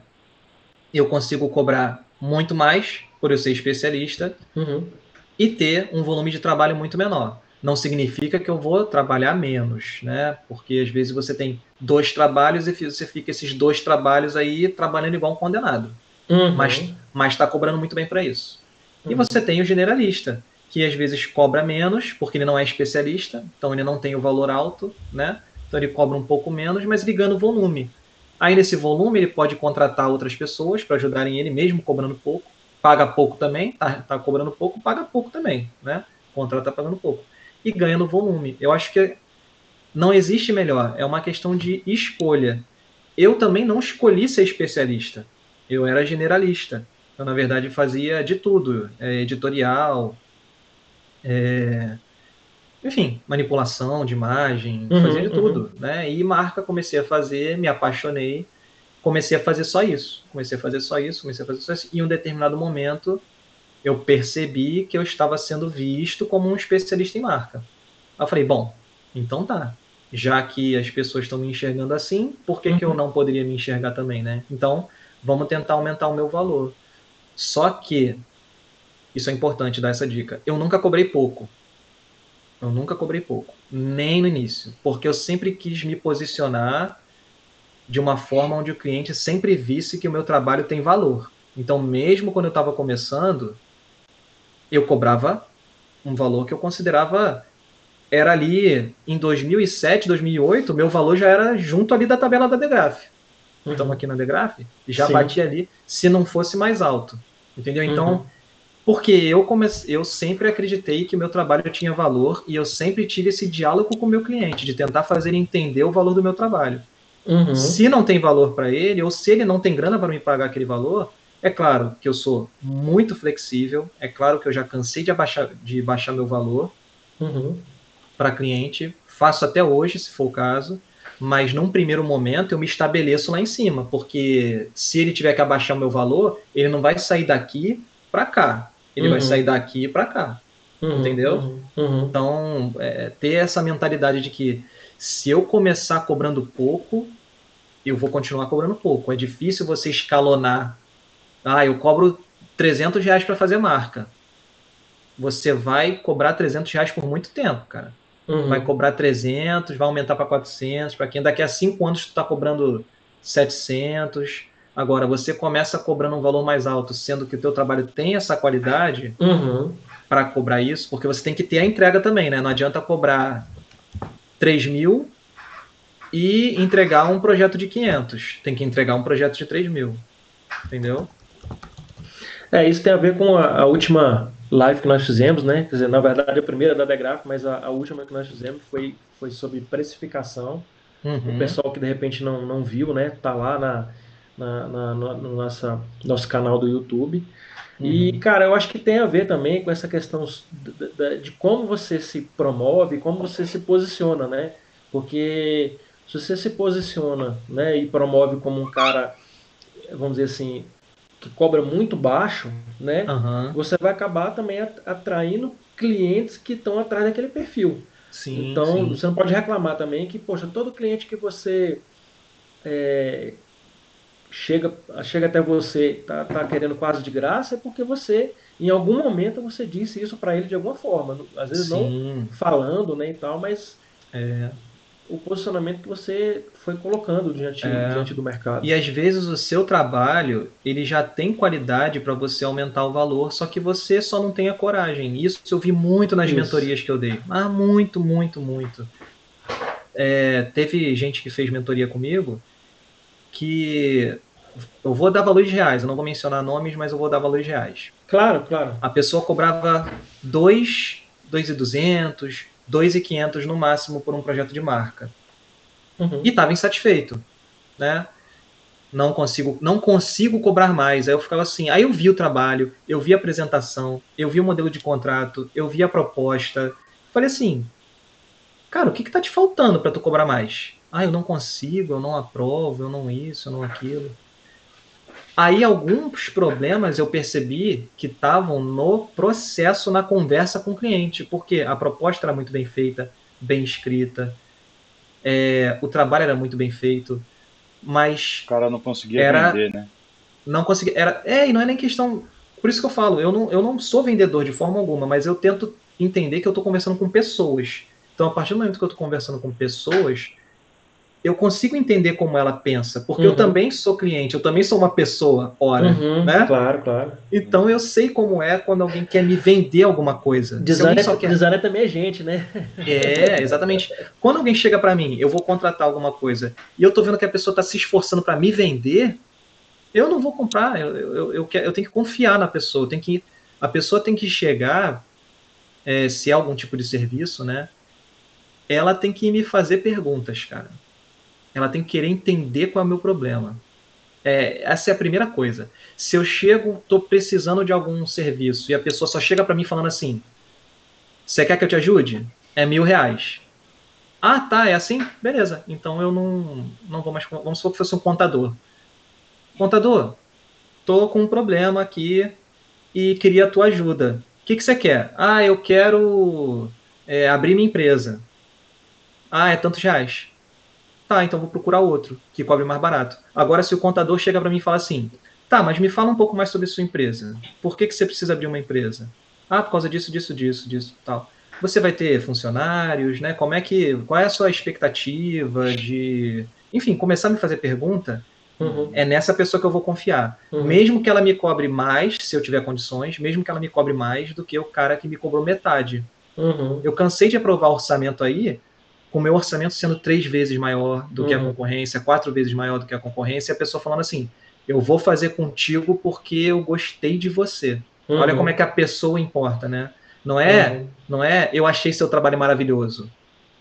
eu consigo cobrar muito mais, por eu ser especialista, uhum. e ter um volume de trabalho muito menor. Não significa que eu vou trabalhar menos, né? Porque às vezes você tem dois trabalhos e você fica esses dois trabalhos aí trabalhando igual um condenado. Uhum. Mas está cobrando muito bem para isso. Uhum. E você tem o generalista, que às vezes cobra menos, porque ele não é especialista, então ele não tem o valor alto, né? Então ele cobra um pouco menos, mas ele ganha volume. Aí nesse volume ele pode contratar outras pessoas para ajudarem ele, mesmo cobrando pouco. Paga pouco também, tá, tá cobrando pouco, paga pouco também, né? Contrata pagando pouco. E ganha no volume. Eu acho que não existe melhor, é uma questão de escolha. Eu também não escolhi ser especialista. Eu era generalista. Eu, na verdade, fazia de tudo: é, editorial, é, enfim, manipulação de imagem, uhum, fazia de uhum. tudo, né? E marca comecei a fazer, me apaixonei, comecei a fazer só isso, comecei a fazer só isso, comecei a fazer só isso. E em um determinado momento eu percebi que eu estava sendo visto como um especialista em marca. Aí eu falei, bom, então tá. Já que as pessoas estão me enxergando assim, por que, uhum. que eu uhum. não poderia me enxergar também, né? Então, vamos tentar aumentar o meu valor. Só que isso é importante dar essa dica. Eu nunca cobrei pouco. Eu nunca cobrei pouco, nem no início, porque eu sempre quis me posicionar de uma forma onde o cliente sempre visse que o meu trabalho tem valor. Então, mesmo quando eu estava começando, eu cobrava um valor que eu considerava era ali em 2007, 2008, meu valor já era junto ali da tabela da Degraf. Uhum. Estamos aqui na Degraf, já Sim. batia ali, se não fosse mais alto. Entendeu? Então, uhum. Porque eu, comecei, eu sempre acreditei que o meu trabalho tinha valor e eu sempre tive esse diálogo com o meu cliente, de tentar fazer ele entender o valor do meu trabalho. Uhum. Se não tem valor para ele, ou se ele não tem grana para me pagar aquele valor, é claro que eu sou muito flexível, é claro que eu já cansei de, abaixar, de baixar meu valor uhum. para cliente, faço até hoje, se for o caso, mas num primeiro momento eu me estabeleço lá em cima, porque se ele tiver que abaixar o meu valor, ele não vai sair daqui para cá. Ele uhum. vai sair daqui para cá. Uhum. Entendeu? Uhum. uhum. Então, é, ter essa mentalidade de que se eu começar cobrando pouco, eu vou continuar cobrando pouco. É difícil você escalonar. Ah, eu cobro 300 reais para fazer marca. Você vai cobrar 300 reais por muito tempo, cara. Uhum. Vai cobrar 300, vai aumentar para 400. Para quem daqui a 5 anos está cobrando 700. Agora, você começa cobrando um valor mais alto, sendo que o teu trabalho tem essa qualidade uhum. para cobrar isso, porque você tem que ter a entrega também, né? Não adianta cobrar 3 mil e entregar um projeto de 500. Tem que entregar um projeto de 3 mil. Entendeu? É, isso tem a ver com a, a, última live que nós fizemos, né? Quer dizer, na verdade, a primeira da Degraf, mas a, a última que nós fizemos foi, foi sobre precificação. Uhum. O pessoal que de repente não, não viu, né? Tá lá na, na, na, no nossa, nosso canal do YouTube. Uhum. E, cara, eu acho que tem a ver também com essa questão de, de, como você se promove, como você se posiciona, né? Porque se você se posiciona né, e promove como um cara, vamos dizer assim, que cobra muito baixo, né? Uhum. Você vai acabar também atraindo clientes que estão atrás daquele perfil. Sim, então, sim. você não pode reclamar também que, poxa, todo cliente que você é, chega, chega até você, tá, tá querendo quase de graça, é porque você, em algum momento, você disse isso para ele de alguma forma. Às vezes Sim. não falando, né, e tal, mas é, o posicionamento que você foi colocando diante, é. diante do mercado. E às vezes o seu trabalho, ele já tem qualidade para você aumentar o valor, só que você só não tem a coragem. Isso eu vi muito nas isso. mentorias que eu dei. Ah, muito, muito, muito. É, teve gente que fez mentoria comigo que eu vou dar valores reais, eu não vou mencionar nomes, mas eu vou dar valores reais. Claro, claro. A pessoa cobrava 2, 2,200, 2,500 no máximo por um projeto de marca. Uhum. E estava insatisfeito, né? Não consigo, não consigo cobrar mais. Aí eu ficava assim, aí eu vi o trabalho, eu vi a apresentação, eu vi o modelo de contrato, eu vi a proposta. Falei assim, cara, o que que tá te faltando para tu cobrar mais? Ah, eu não consigo, eu não aprovo, eu não isso, eu não aquilo. Aí alguns problemas eu percebi que estavam no processo, na conversa com o cliente, porque a proposta era muito bem feita, bem escrita, é, o trabalho era muito bem feito, mas o cara não conseguia era, vender, né? Não conseguia, era, é, e não é nem questão, por isso que eu falo, eu não, eu não sou vendedor de forma alguma, mas eu tento entender que eu estou conversando com pessoas. Então, a partir do momento que eu estou conversando com pessoas, eu consigo entender como ela pensa, porque uhum. eu também sou cliente, eu também sou uma pessoa, ora, uhum, né? Claro, claro. Então eu sei como é quando alguém quer me vender alguma coisa. Designer, só quer... designer também é gente, né? É, exatamente. Quando alguém chega para mim, eu vou contratar alguma coisa, e eu tô vendo que a pessoa está se esforçando para me vender, eu não vou comprar, eu, eu, eu, eu, tenho que confiar na pessoa, tem que, a pessoa tem que chegar, é, se é algum tipo de serviço, né? Ela tem que me fazer perguntas, cara ela tem que querer entender qual é o meu problema. É, essa é a primeira coisa. Se eu chego, estou precisando de algum serviço e a pessoa só chega para mim falando assim: Você quer que eu te ajude? É mil reais. Ah, tá, é assim? Beleza. Então eu não, não vou mais. Vamos supor que fosse um contador. Contador, tô com um problema aqui e queria a tua ajuda. O que, que você quer? Ah, eu quero é, abrir minha empresa. Ah, é tantos reais. Tá, então vou procurar outro que cobre mais barato. Agora, se o contador chega para mim e fala assim, tá, mas me fala um pouco mais sobre sua empresa. Por que, que você precisa abrir uma empresa? Ah, por causa disso, disso, disso, disso, tal. Você vai ter funcionários, né? Como é que, qual é a sua expectativa de, enfim, começar a me fazer pergunta. Uhum. É nessa pessoa que eu vou confiar. Uhum. Mesmo que ela me cobre mais, se eu tiver condições, mesmo que ela me cobre mais do que o cara que me cobrou metade. Uhum. Eu cansei de aprovar orçamento aí com o meu orçamento sendo três vezes maior do uhum. que a uhum. concorrência, quatro vezes maior do que a concorrência, e a pessoa falando assim: eu vou fazer contigo porque eu gostei de você. Uhum. Olha como é que a pessoa importa, né? Não é, uhum. não é eu achei seu trabalho maravilhoso.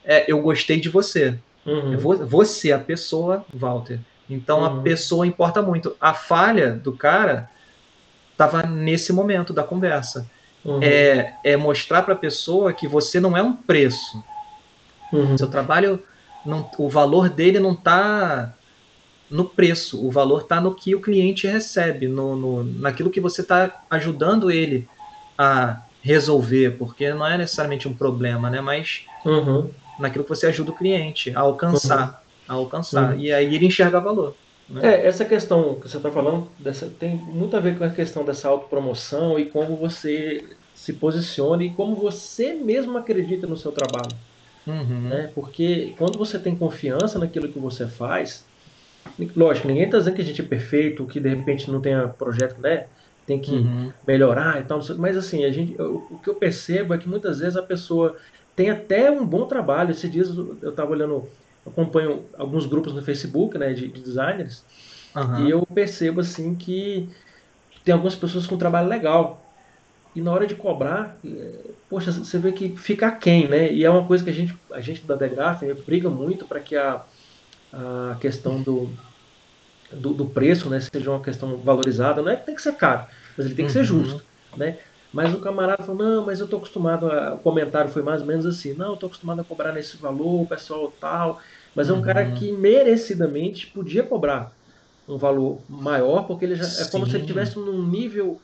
É eu gostei de você. Uhum. Você, a pessoa, Walter. Então a uhum. pessoa importa muito. A falha do cara estava nesse momento da conversa. É, é mostrar para a pessoa que você não é um preço Uhum. Seu trabalho, não, o valor dele não está no preço, o valor está no que o cliente recebe, no, no naquilo que você está ajudando ele a resolver, porque não é necessariamente um problema, né? Mas uhum. naquilo que você ajuda o cliente a alcançar, uhum. a alcançar. Uhum. E aí ele enxerga valor. Né? É, essa questão que você está falando dessa, tem muito a ver com a questão dessa autopromoção e como você se posiciona e como você mesmo acredita no seu trabalho. Uhum. Né? Porque quando você tem confiança naquilo que você faz, lógico, ninguém está dizendo que a gente é perfeito, que de repente não tenha projeto, né? Tem que uhum. melhorar e tal, mas assim, a gente, eu, o que eu percebo é que muitas vezes a pessoa tem até um bom trabalho. Esses dias eu estava olhando, acompanho alguns grupos no Facebook, né, de, de designers, uhum. e eu percebo assim que tem algumas pessoas com um trabalho legal, e na hora de cobrar, é, poxa, você vê que fica quem, né? E é uma coisa que a gente, a gente da Degraf briga muito para que a, a questão do, do, do, preço né, seja uma questão valorizada. Não é que tem que ser caro, mas ele tem que uhum. ser justo, né? Mas o camarada falou, não, mas eu estou acostumado, a... o comentário foi mais ou menos assim, não, eu estou acostumado a cobrar nesse valor, o pessoal tal, mas é um cara uhum. que merecidamente podia cobrar um valor maior, porque ele já é como se ele estivesse num nível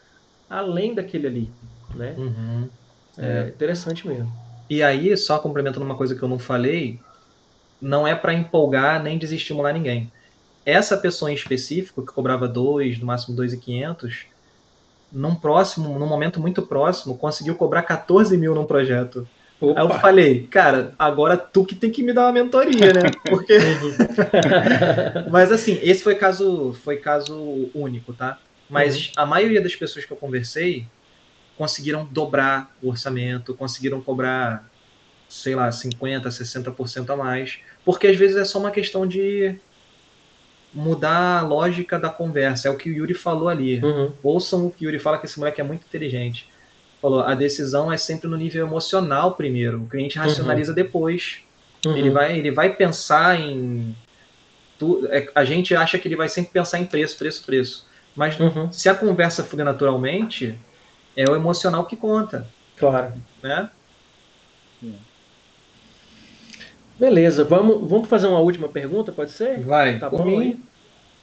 além daquele ali, né? Uhum. É, é interessante mesmo. E aí, só complementando uma coisa que eu não falei, não é para empolgar nem desestimular ninguém. Essa pessoa em específico, que cobrava dois, no máximo dois e quinhentos, num próximo, num momento muito próximo, conseguiu cobrar 14 mil num projeto. Opa. Aí eu falei, cara, agora tu que tem que me dar uma mentoria, né? Porque. Mas assim, esse foi caso, foi caso único, tá? Mas uhum. a maioria das pessoas que eu conversei conseguiram dobrar o orçamento, conseguiram cobrar, sei lá, 50%, 60% a mais, porque às vezes é só uma questão de mudar a lógica da conversa. É o que o Yuri falou ali. Uhum. Ouçam o que o Yuri fala, que esse moleque é muito inteligente. Falou, a decisão é sempre no nível emocional primeiro. O cliente racionaliza uhum. depois. Uhum. Ele, vai, ele vai pensar em. Tu, é, a gente acha que ele vai sempre pensar em preço, preço, preço. Mas uhum. se a conversa fluir naturalmente, é o emocional que conta. Claro. Né? Beleza, vamos, vamos fazer uma última pergunta, pode ser? Vai. Tá bom mim?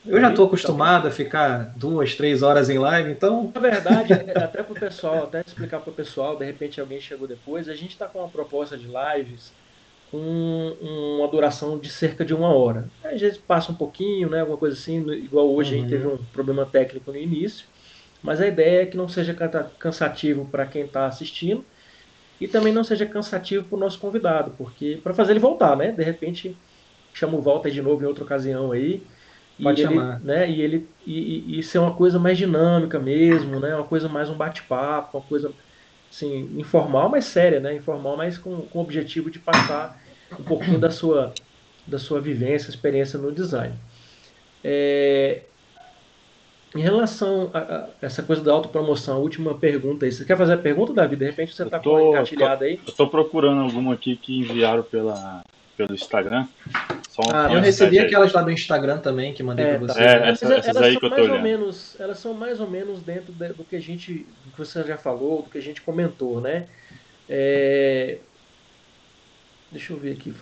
Eu já estou acostumado a ficar duas, três horas em live, então. Na verdade, até para o pessoal, até explicar para o pessoal, de repente alguém chegou depois, a gente está com uma proposta de lives com uma duração de cerca de uma hora. Às vezes passa um pouquinho, né, alguma coisa assim, igual hoje uhum. a gente teve um problema técnico no início, mas a ideia é que não seja cansativo para quem está assistindo e também não seja cansativo para o nosso convidado, porque para fazer ele voltar, né? De repente chama o volta de novo em outra ocasião aí. Pode e chamar. Ele, né, e ele e, e, ser uma coisa mais dinâmica mesmo, né? Uma coisa mais um bate-papo, uma coisa assim, informal, mas séria, né? Informal, mas com, com o objetivo de passar um pouquinho da sua da sua vivência, experiência no design. É, em relação a, a, essa coisa da autopromoção, a última pergunta aí. Você quer fazer a pergunta, Davi? De repente você está com uma engatilhada aí? Eu estou procurando alguma aqui que enviaram pela, pelo Instagram. ah, eu recebi aquelas lá do Instagram também que mandei é, para você. É, essas, essas aí que eu tô mais olhando. Menos, elas são mais ou menos dentro do que a gente, do que você já falou, do que a gente comentou, né? É... Deixa eu ver aqui.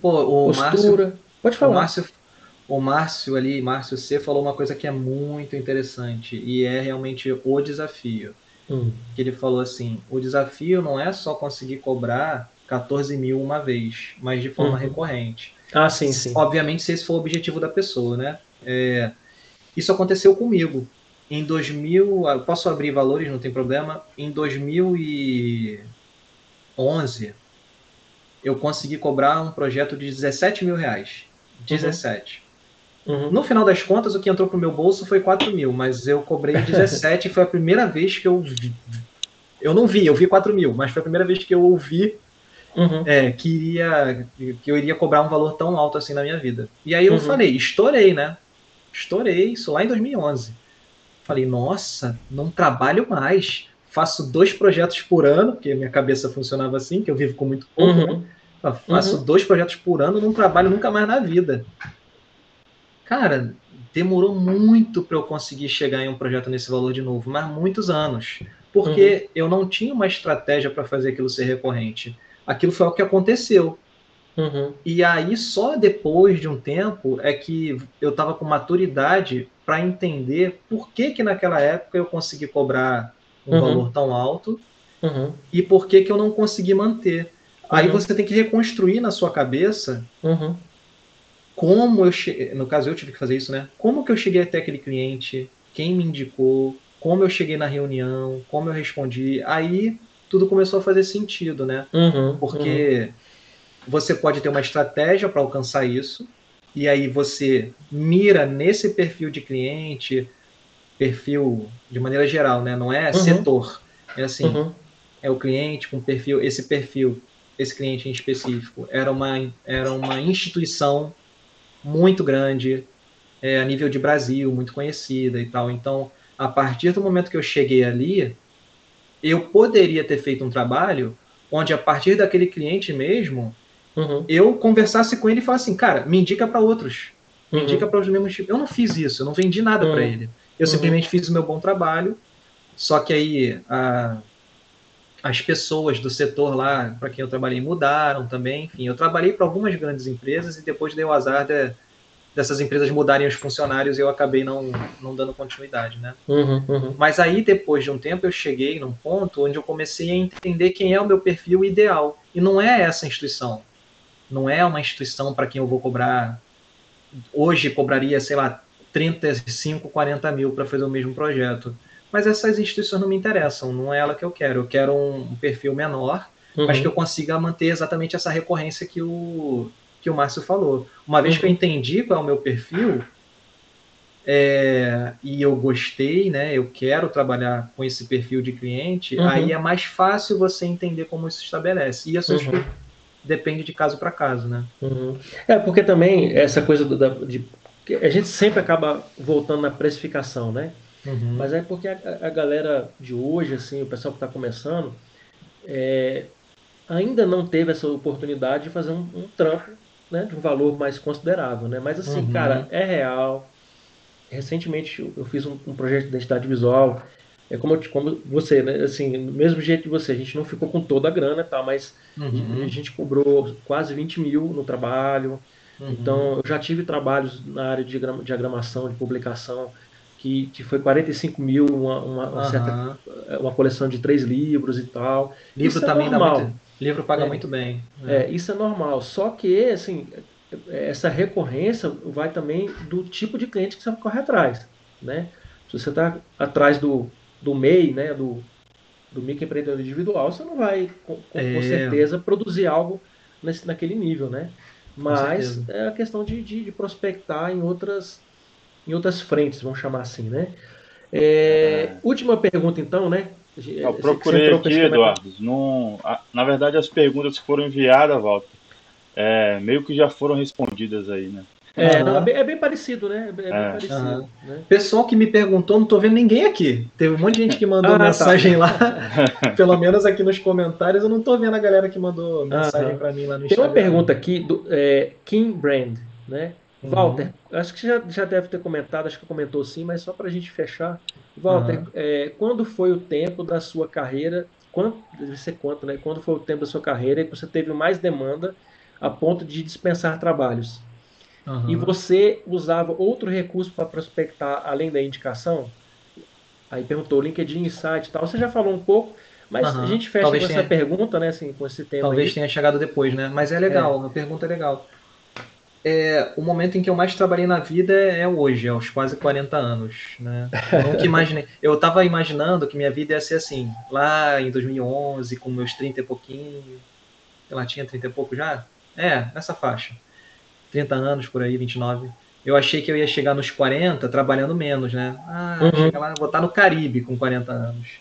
Pô, o Postura. Márcio, Pode falar. O Márcio, o Márcio ali, Márcio C, falou uma coisa que é muito interessante e é realmente o desafio. Hum. Que ele falou assim: o desafio não é só conseguir cobrar 14 mil uma vez, mas de forma uhum. recorrente. Ah, sim, sim. Obviamente, se esse for o objetivo da pessoa, né? É, isso aconteceu comigo. Em 2000, eu posso abrir valores, não tem problema. Em 2011, eu consegui cobrar um projeto de 17 mil reais. 17. Uhum. Uhum. No final das contas, o que entrou pro meu bolso foi 4 mil, mas eu cobrei 17 e foi a primeira vez que eu vi. Eu não vi, eu vi 4 mil, mas foi a primeira vez que eu ouvi uhum. é, que, iria, que eu iria cobrar um valor tão alto assim na minha vida. E aí eu uhum. falei, estourei, né? Estourei, isso lá em 2011. Falei, nossa, não trabalho mais. Faço dois projetos por ano, porque minha cabeça funcionava assim, que eu vivo com muito pouco, uhum. Né? Faço uhum. dois projetos por ano, não trabalho nunca mais na vida. Cara, demorou muito para eu conseguir chegar em um projeto nesse valor de novo, mas muitos anos. Porque uhum. eu não tinha uma estratégia para fazer aquilo ser recorrente aquilo foi o que aconteceu. Uhum. E aí, só depois de um tempo, é que eu estava com maturidade para entender por que, que naquela época eu consegui cobrar um uhum. valor tão alto uhum. e por que, que eu não consegui manter. Aí uhum. você tem que reconstruir na sua cabeça uhum. como eu cheguei. No caso, eu tive que fazer isso, né? Como que eu cheguei até aquele cliente, quem me indicou, como eu cheguei na reunião, como eu respondi. Aí tudo começou a fazer sentido, né? Uhum, Porque uhum. você pode ter uma estratégia para alcançar isso, e aí você mira nesse perfil de cliente, perfil de maneira geral, né? Não é uhum. setor. É assim, uhum. é o cliente com perfil, esse perfil, esse cliente em específico, era uma, era uma instituição muito grande, é, a nível de Brasil, muito conhecida e tal. Então, a partir do momento que eu cheguei ali, eu poderia ter feito um trabalho onde, a partir daquele cliente mesmo, uhum. eu conversasse com ele e falasse assim, cara, me indica para outros. Me uhum. indica para os mesmos tipos. Eu não fiz isso, eu não vendi nada uhum. para ele. Eu uhum. simplesmente fiz o meu bom trabalho, só que aí a, as pessoas do setor lá para quem eu trabalhei mudaram também. Enfim, eu trabalhei para algumas grandes empresas e depois dei o azar de, dessas empresas mudarem os funcionários e eu acabei não, não dando continuidade, né? Uhum, uhum. Mas aí, depois de um tempo, eu cheguei num ponto onde eu comecei a entender quem é o meu perfil ideal. E não é essa instituição. Não é uma instituição para quem eu vou cobrar. Hoje cobraria, sei lá, 35, 40 mil para fazer o mesmo projeto. Mas essas instituições não me interessam, não é ela que eu quero. Eu quero um, perfil menor, uhum. mas que eu consiga manter exatamente essa recorrência que o, que o Márcio falou. Uma vez uhum. que eu entendi qual é o meu perfil, é, e eu gostei, né? Eu quero trabalhar com esse perfil de cliente, uhum. aí é mais fácil você entender como isso estabelece. E isso uhum. depende de caso para caso, né? Uhum. É, porque também essa coisa do, da, de. A gente sempre acaba voltando na precificação, né? Uhum. Mas é porque a, a, galera de hoje, assim, o pessoal que está começando, é, ainda não teve essa oportunidade de fazer um, um trampo né, de um valor mais considerável, né? Mas assim, uhum. cara, é real. Recentemente eu fiz um, um projeto de identidade visual, é como, como você, né? Assim, do mesmo jeito que você, a gente não ficou com toda a grana, tá? Mas uhum. a gente cobrou quase 20 mil no trabalho. Uhum. Então, eu já tive trabalhos na área de diagramação, de publicação, que, que foi 45 mil, uma, uma, uma, certa, uma coleção de três livros e tal. Livro Isso é também é normal. dá muito Livro paga é, muito bem. É. é. isso é normal. Só que, assim, essa recorrência vai também do tipo de cliente que você corre atrás, né? Se você está atrás do, do MEI, né, do, para o microempreendedor individual, você não vai, com, com, é. com certeza, produzir algo nesse, naquele nível, né? Mas é a questão de, de, de, prospectar em outras, em outras frentes, vamos chamar assim, né? É, é. Última pergunta, então, né? Eu procurei aqui, Eduardo. Num, na verdade, as perguntas que foram enviadas, Walter, é, meio que já foram respondidas aí, né? É, uhum. é, bem, é, bem, parecido, né? É bem, é. parecido. Uhum. Né? Pessoal que me perguntou, não tô vendo ninguém aqui. Teve um monte de gente que mandou ah, tá. mensagem tá. lá. Pelo menos aqui nos comentários, eu não tô vendo a galera que mandou mensagem uhum. para mim lá no Instagram. Tem uma pergunta aqui do é, Kim Brand, né? Uhum. Walter, acho que já, já deve ter comentado, acho que comentou sim, mas só para a gente fechar. Walter, é, quando foi o tempo da sua carreira? Quanto, deve ser quanto, né? Quando foi o tempo da sua carreira que você teve mais demanda a ponto de dispensar trabalhos? Uhum. E você usava outro recurso para prospectar além da indicação? Aí perguntou LinkedIn Insight e tal. Você já falou um pouco, mas uhum. a gente fecha Talvez com tenha... essa pergunta, né? Assim, com esse tema. Talvez aí. tenha chegado depois, né? Mas é legal, é. a pergunta é legal. É, o momento em que eu mais trabalhei na vida é hoje, aos quase 40 anos, né? Eu nunca imaginei. Eu estava imaginando que minha vida ia ser assim, lá em 2011, com meus 30 e pouquinho. Ela tinha 30 e pouco já? É, nessa faixa. 30 anos por aí, 29. Eu achei que eu ia chegar nos 40 trabalhando menos, né? Ah, uhum. lá, vou estar no Caribe com 40 anos.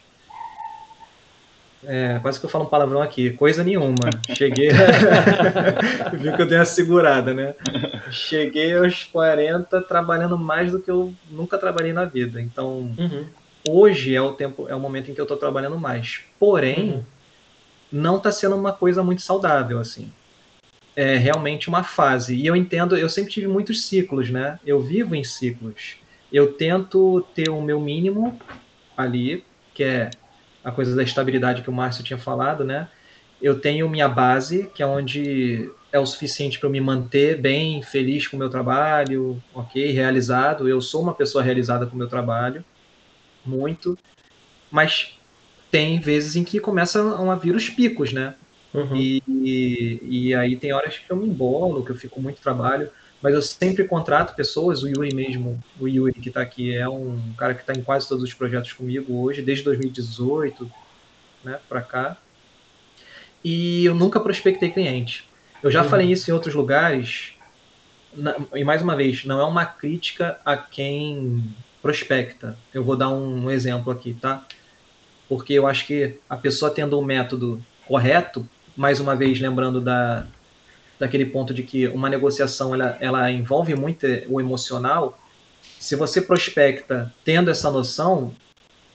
É, quase que eu falo um palavrão aqui. Coisa nenhuma. Cheguei. Viu que eu dei uma segurada, né? Cheguei aos 40 trabalhando mais do que eu nunca trabalhei na vida. Então, uhum. hoje é o tempo, é o momento em que eu estou trabalhando mais. Porém, uhum. não está sendo uma coisa muito saudável, assim é realmente uma fase. E eu entendo, eu sempre tive muitos ciclos, né? Eu vivo em ciclos. Eu tento ter o meu mínimo ali, que é a coisa da estabilidade que o Márcio tinha falado, né? Eu tenho minha base, que é onde é o suficiente para eu me manter bem, feliz com o meu trabalho, ok, realizado. Eu sou uma pessoa realizada com o meu trabalho, muito. Mas tem vezes em que começam a vir os picos, né? Uhum. E, e, e, aí tem horas que eu me embolo, que eu fico muito trabalho, mas eu sempre contrato pessoas, o Yuri mesmo, o Yuri que está aqui, é um cara que está em quase todos os projetos comigo hoje, desde 2018 né, para cá. E eu nunca prospectei cliente. Eu já uhum. falei isso em outros lugares, na, e mais uma vez, não é uma crítica a quem prospecta. Eu vou dar um exemplo aqui, tá? Porque eu acho que a pessoa tendo um método correto, mais uma vez lembrando da, daquele ponto de que uma negociação ela, ela envolve muito o emocional. Se você prospecta tendo essa noção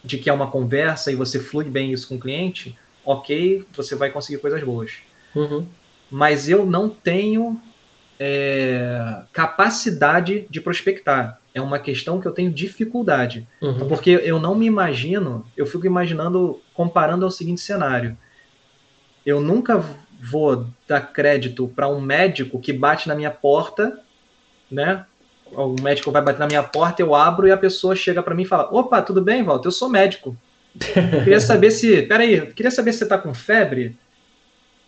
de que é uma conversa e você flui bem isso com o cliente, ok, você vai conseguir coisas boas. Uhum. Mas eu não tenho é, capacidade de prospectar. É uma questão que eu tenho dificuldade. Uhum. Porque eu não me imagino, eu fico imaginando, comparando ao seguinte cenário eu nunca vou dar crédito para um médico que bate na minha porta, né? O médico vai bater na minha porta, eu abro e a pessoa chega para mim e fala: Opa, tudo bem, Walter? Eu sou médico. queria saber se. Peraí, queria saber se você tá com febre.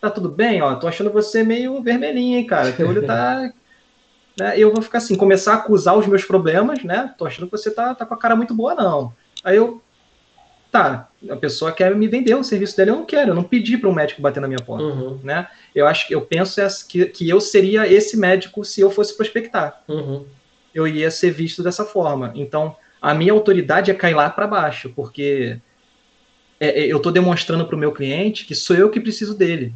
Tá tudo bem? Ó, tô achando você meio vermelhinho, hein, cara? Teu olho tá. né? Eu vou ficar assim, começar a acusar os meus problemas, né? Tô achando que você tá, tá com a cara muito boa, não. Aí eu tá, a pessoa quer me vender o serviço dela, eu não quero, eu não pedi para um médico bater na minha porta, uhum. né? Eu acho que eu penso que, que eu seria esse médico se eu fosse prospectar. Uhum. Eu ia ser visto dessa forma. Então, a minha autoridade é cair lá para baixo, porque é, é eu estou demonstrando para o meu cliente que sou eu que preciso dele.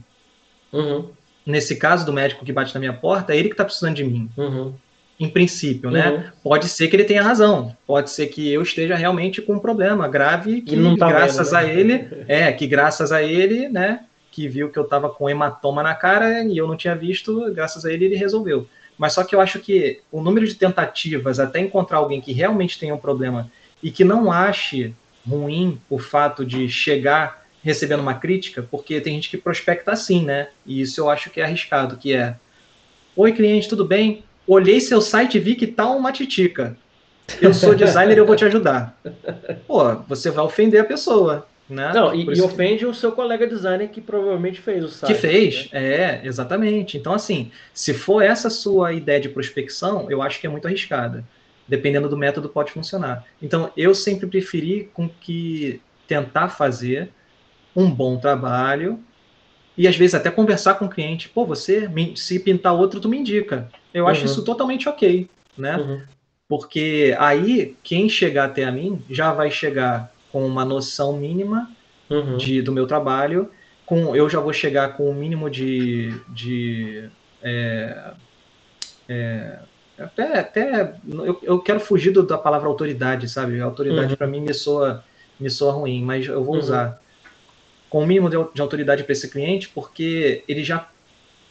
Uhum. Nesse caso do médico que bate na minha porta, é ele que está precisando de mim. Em princípio, né? Uhum. Pode ser que ele tenha razão, pode ser que eu esteja realmente com um problema grave que tá graças vendo, né? a ele, é, que graças a ele, né, que viu que eu estava com hematoma na cara e eu não tinha visto, graças a ele ele resolveu. Mas só que eu acho que o número de tentativas até encontrar alguém que realmente tenha um problema e que não ache ruim o fato de chegar recebendo uma crítica, porque tem gente que prospecta assim, né? E isso eu acho que é arriscado, que é Oi, cliente, tudo bem? Olhei seu site e vi que tá uma titica. Eu sou designer, eu vou te ajudar. Pô, você vai ofender a pessoa. Né? Não, e, e ofende que... o seu colega designer que provavelmente fez o site. Que fez, né? é, exatamente. Então, assim, se for essa sua ideia de prospecção, eu acho que é muito arriscada. Dependendo do método, pode funcionar. Então, eu sempre preferi com que tentar fazer um bom trabalho e às vezes até conversar com o cliente, pô, você se pintar outro, tu me indica. Eu uhum. acho isso totalmente ok, né? Uhum. Porque aí quem chegar até a mim já vai chegar com uma noção mínima uhum. de, do meu trabalho, com eu já vou chegar com o um mínimo de, de é, é, até, até eu, eu quero fugir do, da palavra autoridade, sabe? Autoridade uhum. para mim me soa, me soa ruim, mas eu vou uhum. usar com o mínimo de, de autoridade para esse cliente, porque ele já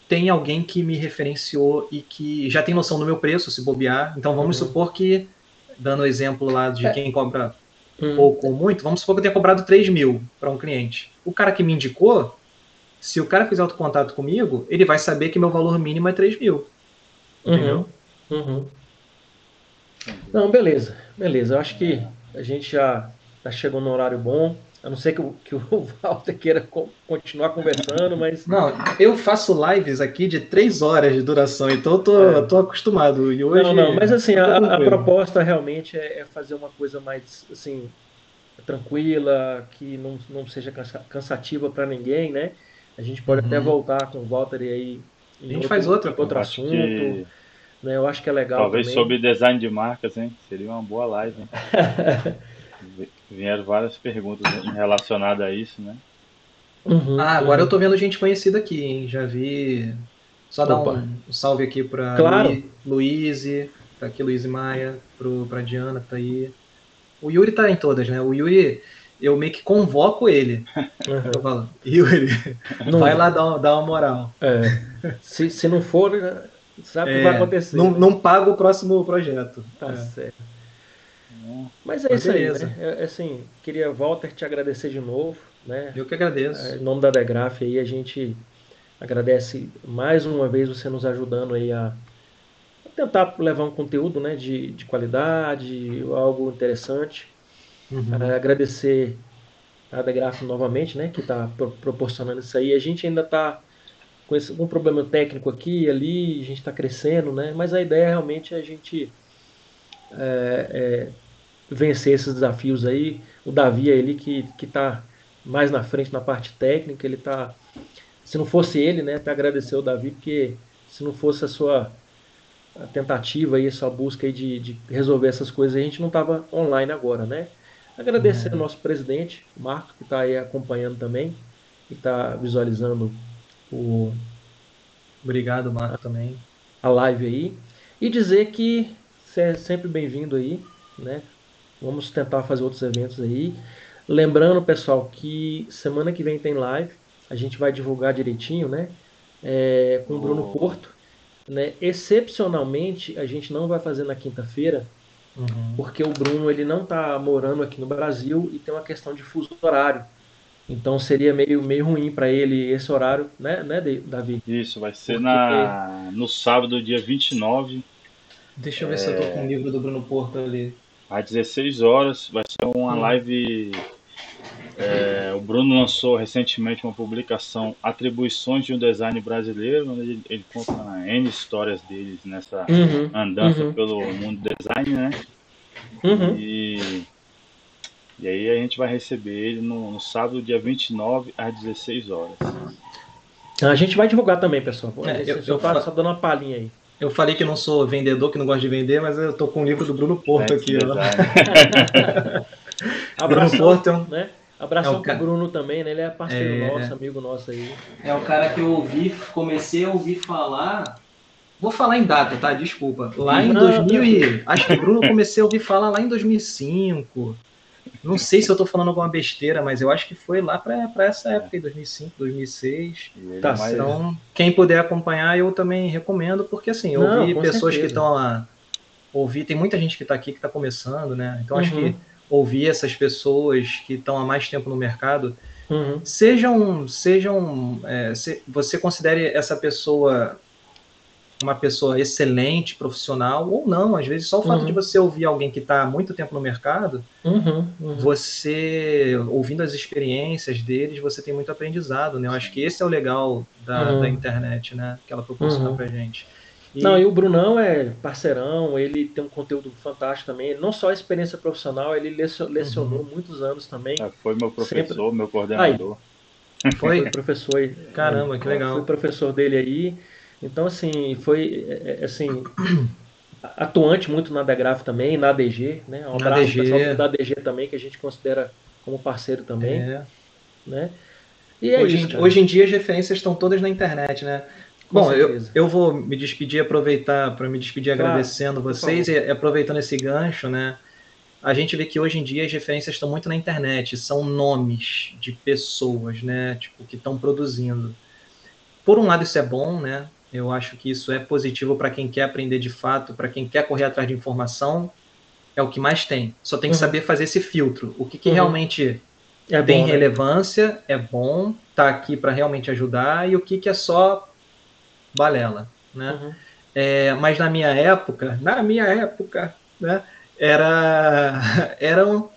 tem alguém que me referenciou e que já tem noção do meu preço, se bobear. Então vamos uhum. supor que, dando o exemplo lá de é. quem cobra uhum. pouco ou muito, vamos supor que eu tenha cobrado 3 mil para um cliente. O cara que me indicou, se o cara fizer outro contato comigo, ele vai saber que meu valor mínimo é 3 mil. Entendeu? Uhum. uhum. Não, beleza, beleza. Eu acho que a gente já, já chegou no horário bom. A não ser que o, que o Walter queira co continuar conversando, mas. Não, eu faço lives aqui de três horas de duração, então eu tô, é. tô acostumado. E hoje, não, não, mas assim, a, a, proposta realmente é, é, fazer uma coisa mais assim, tranquila, que não, não seja cansativa para ninguém, né? A gente pode uhum. até voltar com o Walter e aí. A gente outro, faz outra, outro assunto. Que... Né? Eu acho que é legal. Talvez também. sobre design de marcas, hein? Seria uma boa live. Vieram várias perguntas relacionadas a isso, né? Uhum, ah, agora eu tô vendo gente conhecida aqui, hein? Já vi. Só Opa. dar um, um, salve aqui para claro. Luiz, tá aqui Luiz Maia, pro, pra Diana, tá aí. O Yuri tá em todas, né? O Yuri, eu meio que convoco ele. Uhum. Eu falo, Yuri, não, vai lá dar, dar uma moral. É. Se, se não for, sabe o é, que vai acontecer. Não, não paga o próximo projeto. Tá é. Mas é Mas isso beleza. aí, né? É, assim, queria, Walter, te agradecer de novo, né? Eu que agradeço. É, em nome da Degraf aí, a gente agradece mais uma vez você nos ajudando aí a, tentar levar um conteúdo, né, de, de qualidade, algo interessante. Uhum. É, agradecer a Degraf novamente, né, que está pro, proporcionando isso aí. A gente ainda está com esse, um problema técnico aqui e ali, a gente está crescendo, né? Mas a ideia realmente é a gente é, é, vencer esses desafios aí. O Davi é ele que está mais na frente na parte técnica, ele está se não fosse ele, né, até agradecer o Davi, porque se não fosse a sua tentativa e a sua busca aí de, de resolver essas coisas, a gente não estava online agora, né? Agradecer ao nosso presidente, Marco, que está aí acompanhando também, que está visualizando o. Obrigado, Marco, também. A live aí. E dizer que você é sempre bem-vindo aí, né? Vamos tentar fazer outros eventos aí. Lembrando, pessoal, que semana que vem tem live. A gente vai divulgar direitinho, né? É, com o Bruno oh. Porto. Né? Excepcionalmente, a gente não vai fazer na quinta-feira, uhum. porque o Bruno ele não está morando aqui no Brasil e tem uma questão de fuso horário. Então seria meio, meio ruim para ele esse horário, né, né, Davi? Isso, vai ser porque... na, no sábado, dia 29. Deixa eu ver é... se eu tô com o livro do Bruno Porto ali às 16 horas. Vai ser uma hum. live. É, o Bruno lançou recentemente uma publicação Atribuições de um Design Brasileiro, onde ele, ele conta N histórias deles nessa uhum, andança uhum. pelo mundo design, né? Uhum. E, e aí a gente vai receber ele no, no sábado, dia 29, às 16 horas. A gente vai divulgar também, pessoal. É, eu, eu, eu só dando uma palhinha aí. Eu falei que não sou vendedor, que não gosto de vender, mas eu tô com o livro do Bruno Porto é, aqui. Bruno Porto, é né? Abração é pro Bruno também, né? Ele é parceiro é... nosso, amigo nosso aí. É o cara que eu ouvi, comecei a ouvir falar. Vou falar em data, tá? Desculpa. Lá em 2000 e... Acho que o Bruno comecei a ouvir falar lá em 2005. Não sei se eu estou falando alguma besteira, mas eu acho que foi lá para essa época, 2005, 2006. Tá, então, quem puder acompanhar, eu também recomendo, porque assim, eu Não, ouvi pessoas certeza. que estão lá. Ouvi, tem muita gente que está aqui que está começando, né? Então, uhum. acho que uhum. ouvir essas pessoas que estão há mais tempo no mercado, uhum. sejam. sejam é, se, você considere essa pessoa uma pessoa excelente, profissional, ou não. Às vezes, só o fato uhum. de você ouvir alguém que está há muito tempo no mercado, uhum, uhum. você, ouvindo as experiências deles, você tem muito aprendizado, né? Eu acho que esse é o legal da, uhum. da internet, né? Que ela proporciona uhum. pra gente. E... Não, e o Brunão é parceirão, ele tem um conteúdo fantástico também. Não só a experiência profissional, ele lecionou uhum. muitos anos também. É, foi meu professor, Sempre... meu coordenador. Aí. Foi? foi professor. Caramba, que legal. Fui professor dele aí. Então, assim, foi é, é, assim, atuante muito na Degraf também, na ADG, né? Um na ADG. da ADG também, que a gente considera como parceiro também. É. Né? E é hoje, isso, hoje em dia as referências estão todas na internet, né? Com Bom, eu, eu vou me despedir, aproveitar para me despedir claro, agradecendo vocês e aproveitando esse gancho, né? A gente vê que hoje em dia as referências estão muito na internet, são nomes de pessoas, né? Tipo, que estão produzindo. Por um lado, isso é bom, né? Eu acho que isso é positivo para quem quer aprender de fato, para quem quer correr atrás de informação, é o que mais tem. Só tem que uhum. saber fazer esse filtro. O que, que uhum. realmente é tem bom, né? relevância, é bom, tá aqui para realmente ajudar, e o que, que é só balela, né? Uhum. É, mas na minha época, na minha época, né, era, eram,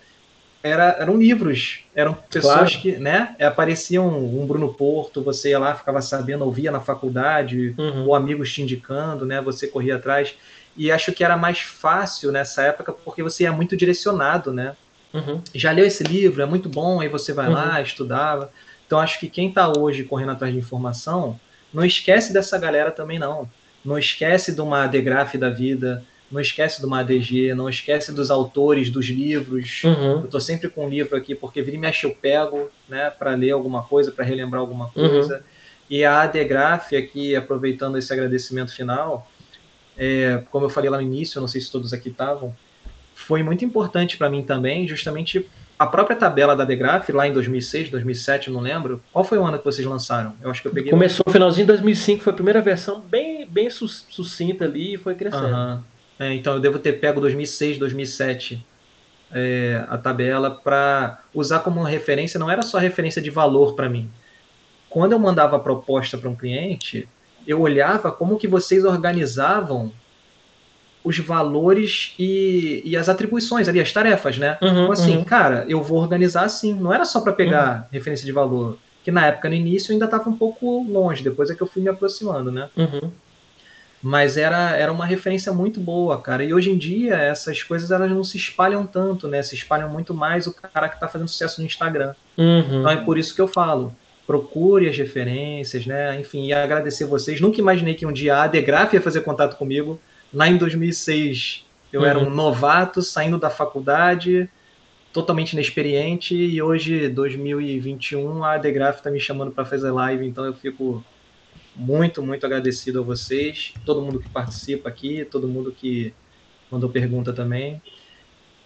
era, eram livros, eram pessoas claro. que, né, apareciam um Bruno Porto, você ia lá, ficava sabendo, ouvia na faculdade, uhum. ou amigos te indicando, né, você corria atrás, e acho que era mais fácil nessa época porque você ia muito direcionado, né, Uhum. Já leu esse livro, é muito bom, aí você vai uhum. lá, estudava. Então acho que quem está hoje correndo atrás de informação, não esquece dessa galera também não. Não esquece de uma Degraf da vida, não esquece de uma ADG, não esquece dos autores dos livros. Uhum. Eu estou sempre com um livro aqui, porque vira e mexe eu pego, né, para ler alguma coisa, para relembrar alguma uhum. coisa. E a ADGraf aqui, aproveitando esse agradecimento final, é, como eu falei lá no início, eu não sei se todos aqui estavam, foi muito importante para mim também, justamente a própria tabela da Degraf, lá em 2006, 2007, não lembro. Qual foi o ano que vocês lançaram? Eu acho que eu peguei. Começou no finalzinho de 2005, foi a primeira versão, bem, bem sucinta ali e foi crescendo. Uhum. É, então eu devo ter pego 2006, 2007 é, a tabela para usar como referência. Não era só referência de valor para mim. Quando eu mandava a proposta para um cliente, eu olhava como que vocês organizavam os valores e, e as atribuições ali, as tarefas, né? Uhum, então, assim, uhum. cara, eu vou organizar assim. Não era só para pegar uhum. referência de valor, que na época, no início, eu ainda estava um pouco longe, depois é que eu fui me aproximando, né? Mas era, era uma referência muito boa, cara. E hoje em dia, essas coisas elas não se espalham tanto, né? Se espalham muito mais o cara que está fazendo sucesso no Instagram. Uhum. Então é por isso que eu falo procure as referências, né? Enfim, e agradecer vocês. Nunca imaginei que um dia a Adegraf ia fazer contato comigo. Lá em 2006, eu uhum. era um uhum. novato saindo da faculdade, totalmente inexperiente, e hoje, 2021, a Degraf está me chamando para fazer live, então eu fico muito, muito agradecido a vocês, todo mundo que participa aqui, todo mundo que mandou pergunta também.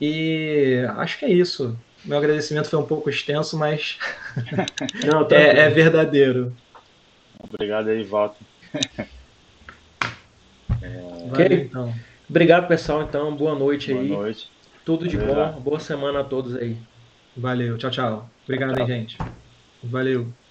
E acho que é isso. Meu agradecimento foi um pouco extenso, mas Não, tá é, é, verdadeiro. Obrigado aí, Walter. É... Valeu, então. Obrigado, pessoal. Então, boa noite boa aí. Boa noite. Tudo de bom. Boa semana a todos aí. Valeu. Tchau, tchau. Obrigado, tchau. Hein, gente. Valeu.